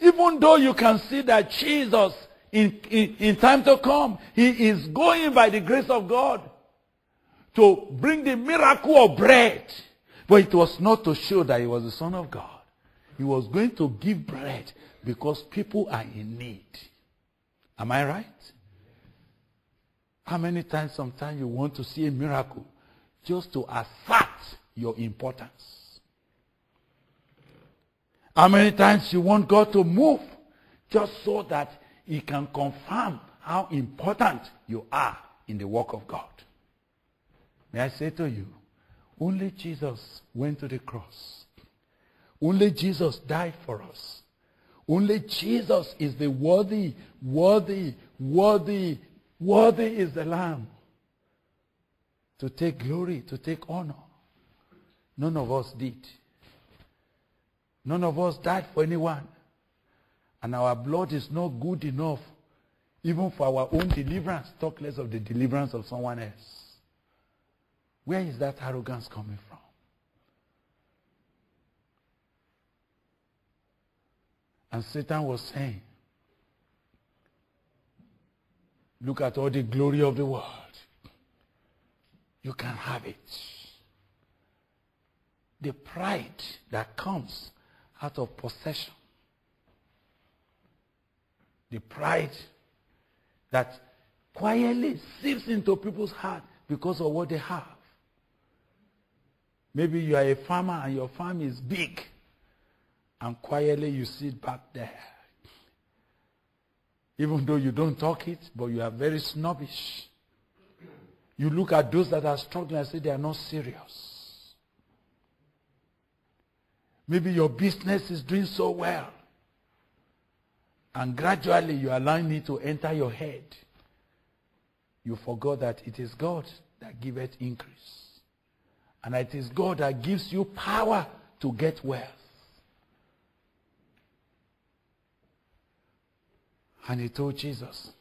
Even though you can see that Jesus, in, in, in time to come, he is going by the grace of God to bring the miracle of bread. But it was not to show that he was the Son of God. He was going to give bread because people are in need. Am I right? How many times sometimes you want to see a miracle just to assert your importance? How many times you want God to move just so that he can confirm how important you are in the work of God? May I say to you, only Jesus went to the cross. Only Jesus died for us. Only Jesus is the worthy, worthy, worthy, worthy is the Lamb to take glory, to take honor. None of us did. None of us died for anyone. And our blood is not good enough even for our own deliverance, talk less of the deliverance of someone else. Where is that arrogance coming from? And Satan was saying, look at all the glory of the world. You can have it. The pride that comes out of possession. The pride that quietly seeps into people's heart because of what they have. Maybe you are a farmer and your farm is big and quietly you sit back there. Even though you don't talk it, but you are very snobbish. You look at those that are struggling and say they are not serious. Maybe your business is doing so well. And gradually you are allowing it to enter your head. You forgot that it is God that giveth increase. And it is God that gives you power to get wealth. And he told Jesus,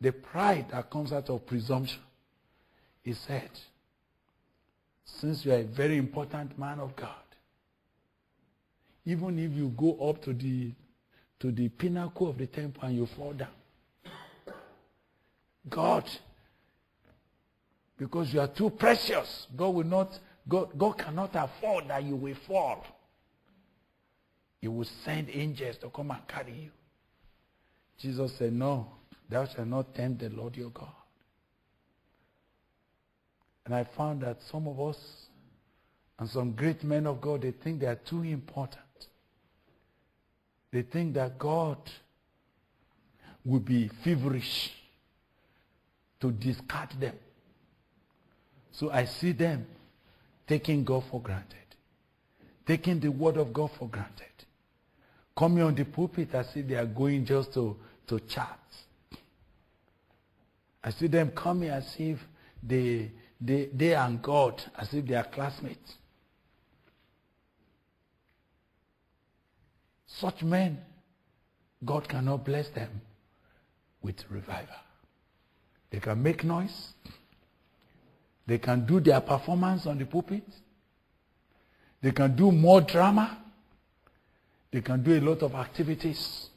the pride that comes out of presumption, he said, since you are a very important man of God, even if you go up to the to the pinnacle of the temple and you fall down. God, because you are too precious, God will not, God, God cannot afford that you will fall. He will send angels to come and carry you. Jesus said, No, thou shalt not tempt the Lord your God. And I found that some of us and some great men of God, they think they are too important. They think that God will be feverish to discard them. So I see them taking God for granted, taking the word of God for granted, coming on the pulpit as if they are going just to, to chat. I see them coming as if they, they, they and God, as if they are classmates. Such men, God cannot bless them with revival. They can make noise. They can do their performance on the pulpit. They can do more drama. They can do a lot of activities.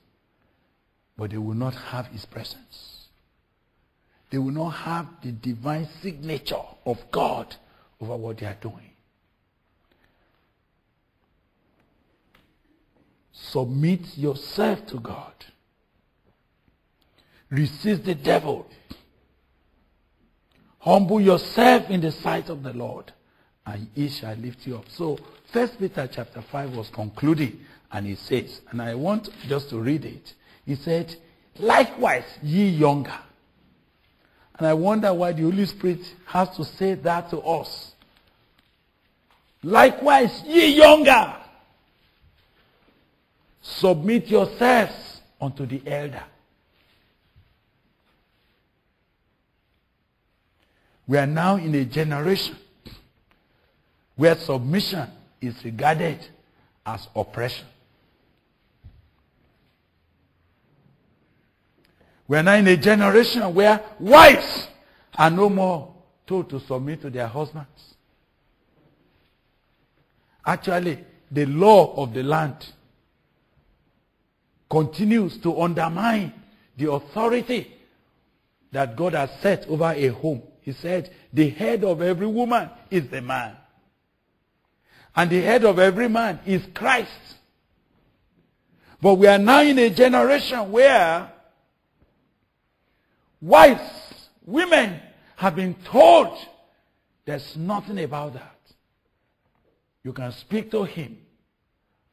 But they will not have his presence. They will not have the divine signature of God over what they are doing. Submit yourself to God. Resist the devil. Humble yourself in the sight of the Lord, and he shall lift you up. So, First Peter chapter 5 was concluding, and he says, and I want just to read it. He said, Likewise, ye younger. And I wonder why the Holy Spirit has to say that to us. Likewise, ye younger. Submit yourselves unto the elder. We are now in a generation where submission is regarded as oppression. We are now in a generation where wives are no more told to submit to their husbands. Actually, the law of the land continues to undermine the authority that God has set over a home. He said, the head of every woman is the man. And the head of every man is Christ. But we are now in a generation where wives, women have been told there's nothing about that. You can speak to him.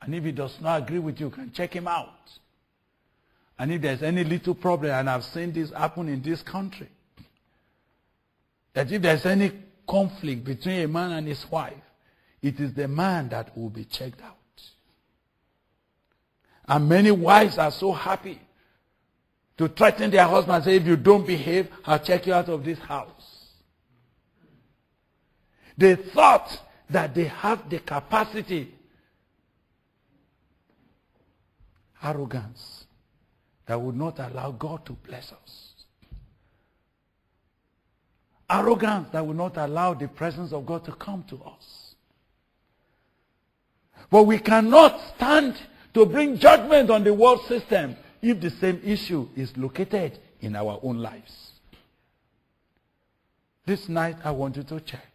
And if he does not agree with you, you can check him out. And if there's any little problem, and I've seen this happen in this country, that if there's any conflict between a man and his wife, it is the man that will be checked out. And many wives are so happy to threaten their husband and say, if you don't behave, I'll check you out of this house. They thought that they have the capacity, arrogance, that would not allow God to bless us. Arrogance that will not allow the presence of God to come to us. But we cannot stand to bring judgment on the world system if the same issue is located in our own lives. This night I want you to check.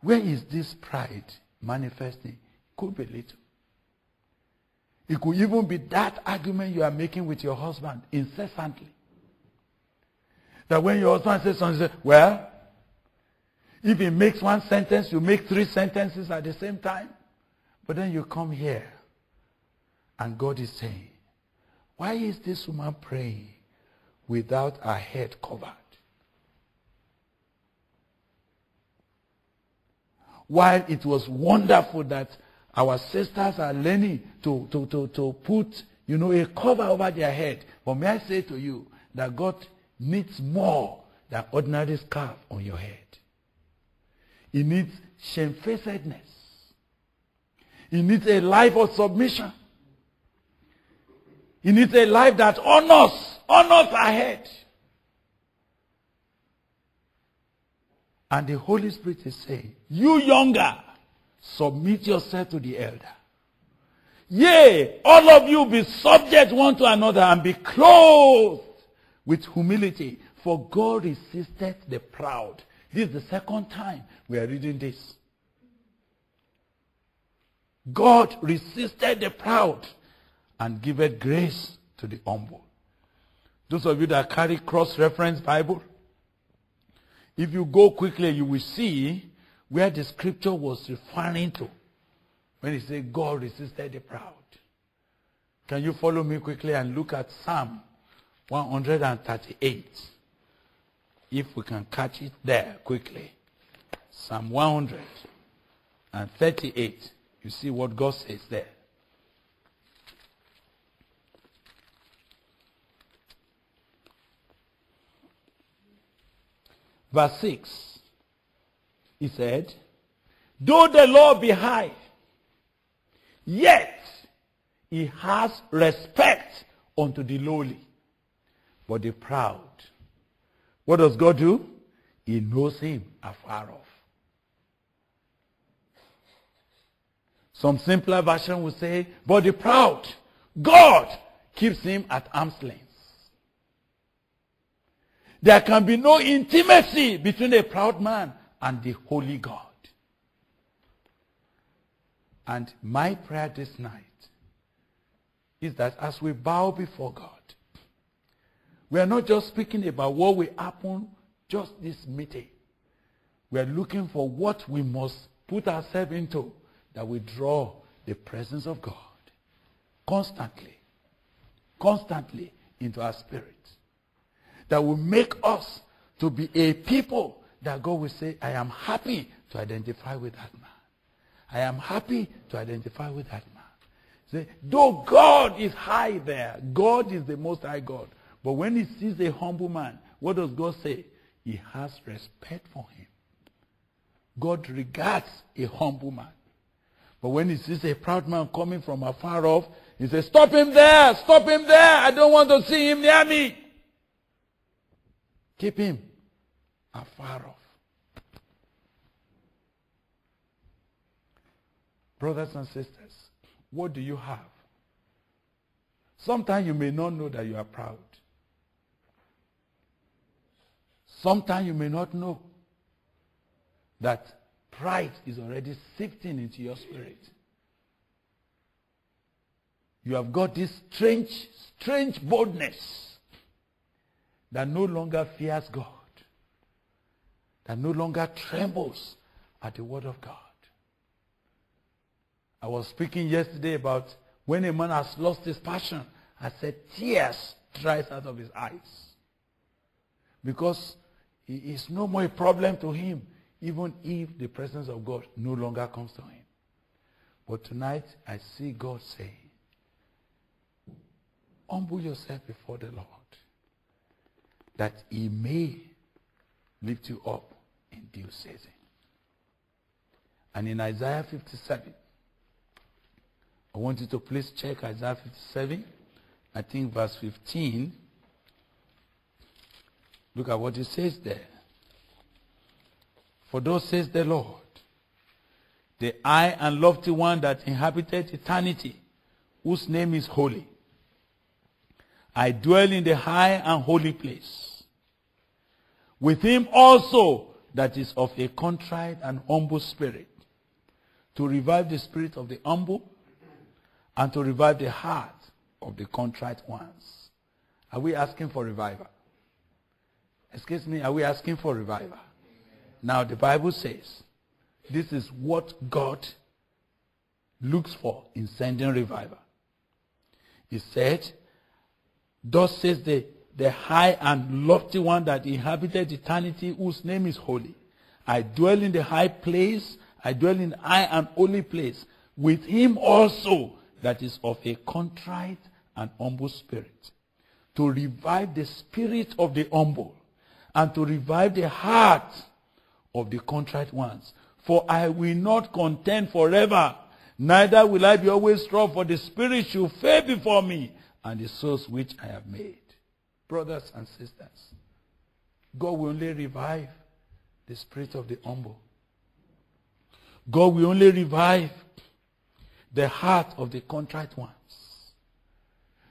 Where is this pride manifesting? Could be little. It could even be that argument you are making with your husband incessantly. That when your husband says something, say, well, if he makes one sentence, you make three sentences at the same time. But then you come here and God is saying, why is this woman praying without her head covered? While it was wonderful that our sisters are learning to, to, to, to put, you know, a cover over their head. But may I say to you that God needs more than ordinary scarf on your head. He needs shamefacedness. He needs a life of submission. He needs a life that honors, honors our head. And the Holy Spirit is saying, you younger, Submit yourself to the elder. Yea, all of you be subject one to another and be clothed with humility. For God resisted the proud. This is the second time we are reading this. God resisted the proud and giveth grace to the humble. Those of you that carry cross-reference Bible, if you go quickly, you will see where the scripture was referring to when he said God resisted the proud. Can you follow me quickly and look at Psalm 138? If we can catch it there quickly. Psalm 138. You see what God says there. Verse 6. He said, Though the Lord be high, Yet, he has respect unto the lowly. But the proud, what does God do? He knows him afar off. Some simpler version will say, but the proud, God keeps him at arm's length. There can be no intimacy between a proud man and the holy God. And my prayer this night is that as we bow before God, we are not just speaking about what will happen just this meeting. We are looking for what we must put ourselves into that we draw the presence of God constantly, constantly into our spirit. That will make us to be a people that God will say, I am happy to identify with that man. I am happy to identify with that man. Say, though God is high there, God is the most high God. But when he sees a humble man, what does God say? He has respect for him. God regards a humble man. But when he sees a proud man coming from afar off, he says, Stop him there! Stop him there! I don't want to see him near me! Keep him afar off. Brothers and sisters, what do you have? Sometimes you may not know that you are proud. Sometimes you may not know that Pride is already sifting into your spirit. You have got this strange, strange boldness that no longer fears God, that no longer trembles at the word of God. I was speaking yesterday about when a man has lost his passion, I said tears dries out of his eyes. Because it's no more a problem to him even if the presence of God no longer comes to him. But tonight, I see God saying, humble yourself before the Lord, that he may lift you up in due season. And in Isaiah 57, I want you to please check Isaiah 57, I think verse 15. Look at what it says there. For thus says the Lord, the high and lofty one that inhabited eternity, whose name is holy. I dwell in the high and holy place. With him also that is of a contrite and humble spirit, to revive the spirit of the humble and to revive the heart of the contrite ones. Are we asking for revival? Excuse me, are we asking for revival? Now the Bible says this is what God looks for in sending revival. He said, Thus says the, the high and lofty one that inhabited eternity, whose name is holy. I dwell in the high place, I dwell in high and holy place, with him also that is of a contrite and humble spirit, to revive the spirit of the humble, and to revive the heart of the contrite ones. For I will not contend forever, neither will I be always strong, for the spirit shall fail before me, and the souls which I have made. Brothers and sisters, God will only revive the spirit of the humble. God will only revive the heart of the contrite ones.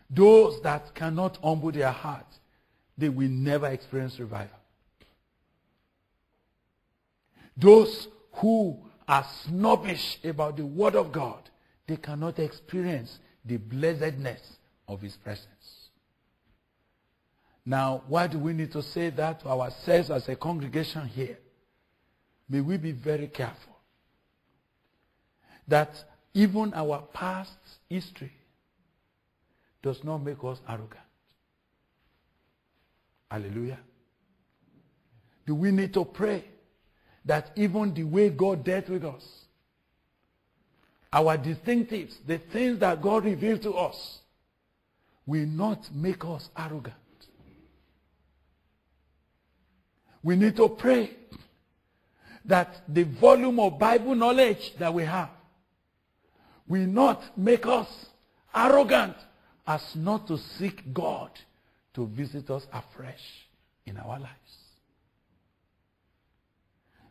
Those that cannot humble their heart, they will never experience revival. Those who are snobbish about the word of God, they cannot experience the blessedness of his presence. Now, why do we need to say that to ourselves as a congregation here? May we be very careful that even our past history does not make us arrogant. Hallelujah. Do we need to pray that even the way God dealt with us, our distinctives, the things that God revealed to us, will not make us arrogant. We need to pray that the volume of Bible knowledge that we have will not make us arrogant as not to seek God to visit us afresh in our lives.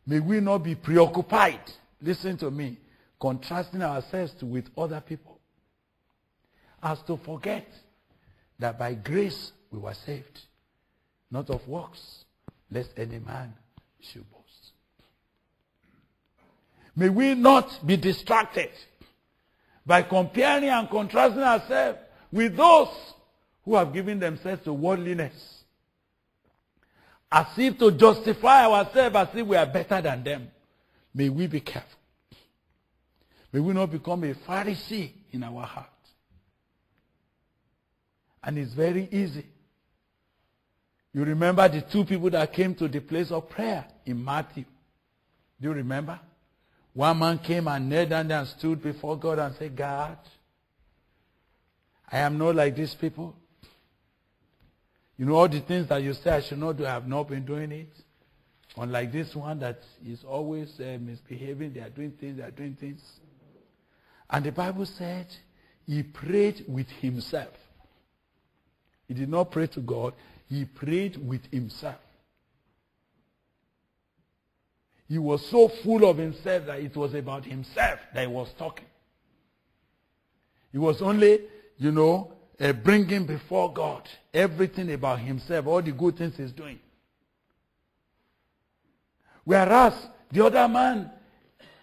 May we not be preoccupied, listen to me, contrasting ourselves to, with other people, as to forget that by grace we were saved, not of works, lest any man should boast. May we not be distracted by comparing and contrasting ourselves with those who have given themselves to worldliness. As if to justify ourselves as if we are better than them. May we be careful. May we not become a Pharisee in our heart. And it's very easy. You remember the two people that came to the place of prayer in Matthew. Do you remember? One man came and knelt down and stood before God and said, God, I am not like these people. You know all the things that you say I should not do, I have not been doing it. Unlike this one that is always uh, misbehaving, they are doing things, they are doing things. And the Bible said he prayed with himself. He did not pray to God, he prayed with himself. He was so full of himself that it was about himself that he was talking. He was only, you know, uh, bringing before God everything about himself, all the good things he's doing. Whereas the other man,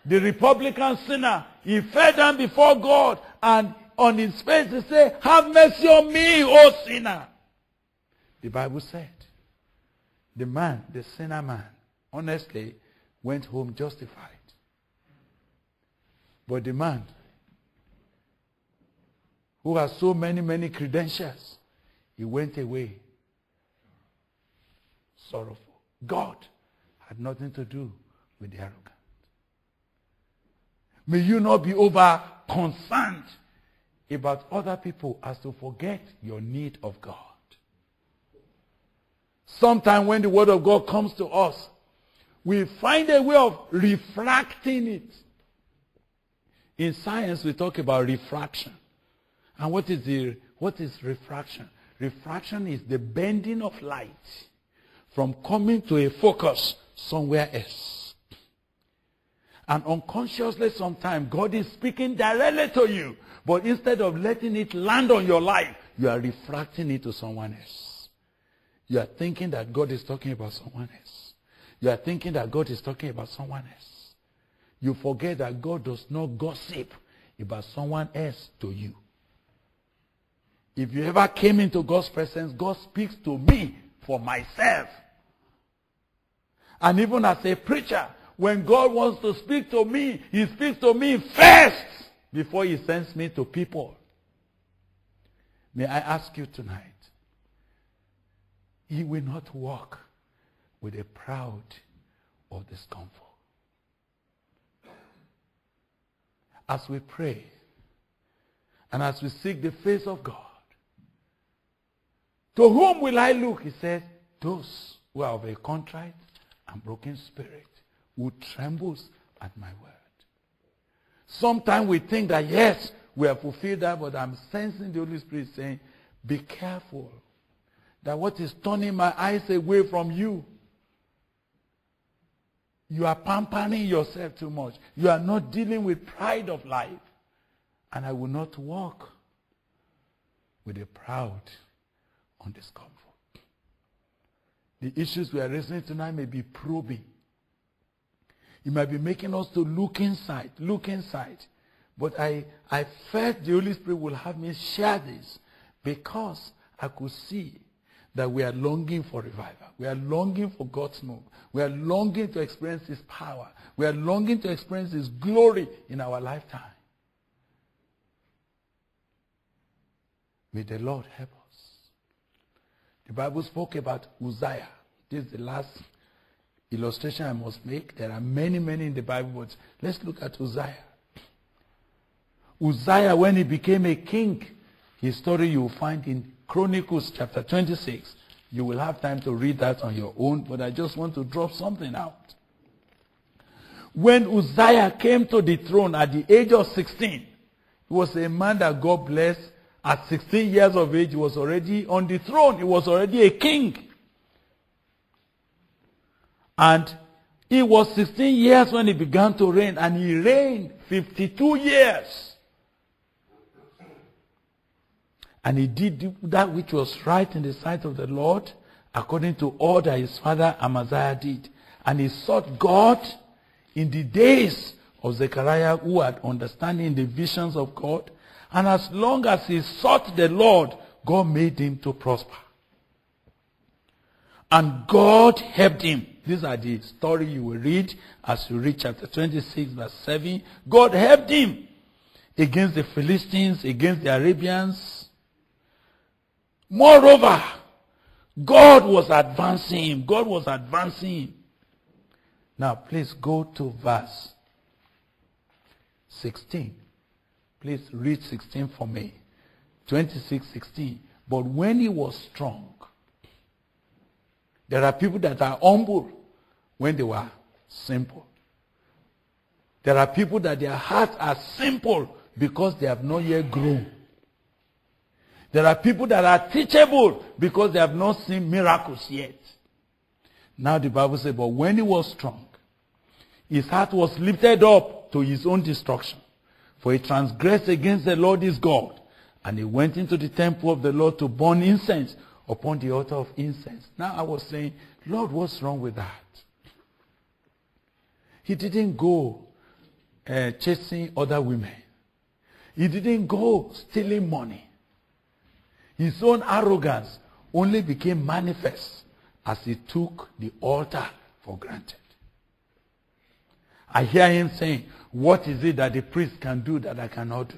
the publican sinner, he fell down before God and on his face he say, Have mercy on me, O sinner. The Bible said, the man, the sinner man, honestly, went home justified. But the man who has so many, many credentials, he went away sorrowful. God had nothing to do with the arrogant. May you not be over concerned about other people as to forget your need of God. Sometimes when the word of God comes to us, we find a way of refracting it. In science, we talk about refraction. And what is, the, what is refraction? Refraction is the bending of light from coming to a focus somewhere else. And unconsciously sometimes God is speaking directly to you. But instead of letting it land on your life, you are refracting it to someone else. You are thinking that God is talking about someone else. You are thinking that God is talking about someone else. You forget that God does not gossip about someone else to you. If you ever came into God's presence, God speaks to me for myself. And even as a preacher, when God wants to speak to me, he speaks to me first before he sends me to people. May I ask you tonight, he will not walk with a proud or discomfort. As we pray and as we seek the face of God, to whom will I look? He said, those who are of a contrite and broken spirit, who trembles at my word. Sometimes we think that yes, we have fulfilled that, but I'm sensing the Holy Spirit saying, be careful that what is turning my eyes away from you you are pampering yourself too much. You are not dealing with pride of life. And I will not walk with a proud on discomfort. The issues we are raising tonight may be probing. It might be making us to look inside, look inside. But I, I felt the Holy Spirit will have me share this because I could see that we are longing for revival. We are longing for God's move. We are longing to experience His power. We are longing to experience His glory in our lifetime. May the Lord help us. The Bible spoke about Uzziah. This is the last illustration I must make. There are many, many in the Bible, but let's look at Uzziah. Uzziah, when he became a king, his story you will find in Chronicles chapter 26. You will have time to read that on your own, but I just want to drop something out. When Uzziah came to the throne at the age of 16, He was a man that God blessed. At 16 years of age, he was already on the throne. He was already a king. And he was 16 years when he began to reign, and he reigned 52 years. And he did that which was right in the sight of the Lord, according to all that his father Amaziah did. And he sought God in the days of Zechariah, who had understanding the visions of God. And as long as he sought the Lord, God made him to prosper. And God helped him. These are the story you will read as you read chapter 26 verse 7. God helped him against the Philistines, against the Arabians. Moreover, God was advancing him. God was advancing him. Now, please go to verse 16. Please read 16 for me. 26, 16. But when he was strong, there are people that are humble when they were simple. There are people that their hearts are simple because they have not yet grown. There are people that are teachable because they have not seen miracles yet. Now the Bible says, but when he was strong, his heart was lifted up to his own destruction. For he transgressed against the Lord his God. And he went into the temple of the Lord to burn incense upon the altar of incense. Now I was saying, Lord, what's wrong with that? He didn't go uh, chasing other women. He didn't go stealing money. His own arrogance only became manifest as he took the altar for granted. I hear him saying, what is it that the priest can do that I cannot do?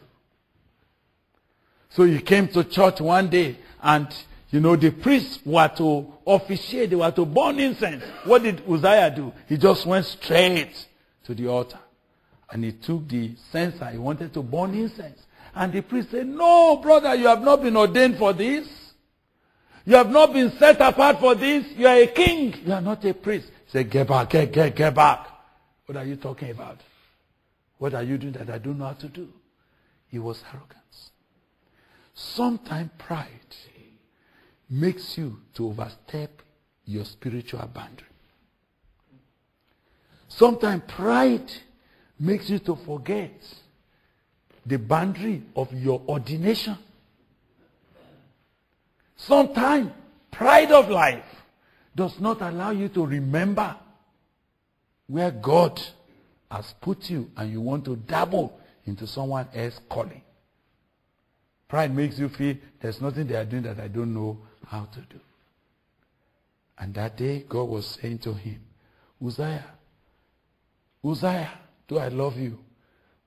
So he came to church one day and, you know, the priests were to officiate, they were to burn incense. What did Uzziah do? He just went straight to the altar. And he took the censer, he wanted to burn incense. And the priest said, no, brother, you have not been ordained for this. You have not been set apart for this. You are a king. You are not a priest. He said, get back, get, get, get back. What are you talking about? What are you doing that I don't know how to do? He was arrogance. Sometimes pride makes you to overstep your spiritual boundary. Sometimes pride makes you to forget the boundary of your ordination. Sometimes pride of life does not allow you to remember where God has put you and you want to dabble into someone else's calling. Pride makes you feel there's nothing they are doing that I don't know how to do. And that day, God was saying to him, Uzziah, Uzziah, do I love you?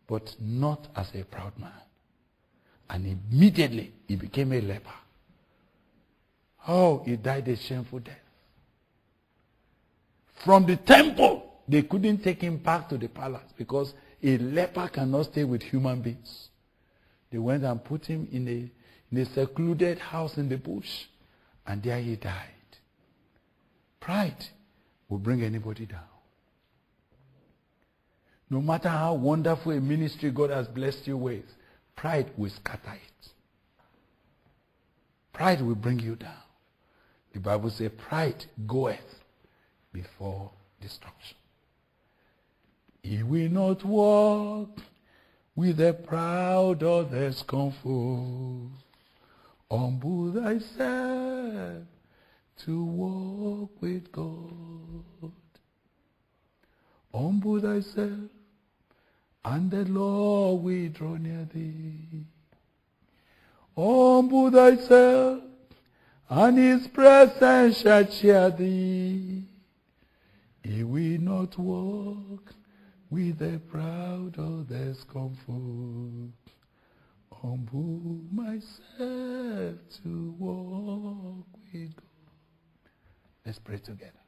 But not as a proud man. And immediately he became a leper. Oh, he died a shameful death. From the temple they couldn't take him back to the palace because a leper cannot stay with human beings. They went and put him in a, in a secluded house in the bush, and there he died. Pride will bring anybody down. No matter how wonderful a ministry God has blessed you with, pride will scatter it. Pride will bring you down. The Bible says, pride goeth before destruction. He will not walk with the proud or the scornful. Humble thyself to walk with God. Humble thyself, and the Lord will draw near thee. Humble thyself, and his presence shall cheer thee. He will not walk with the proud or the scornful. Humble myself to walk with God. Let's pray together.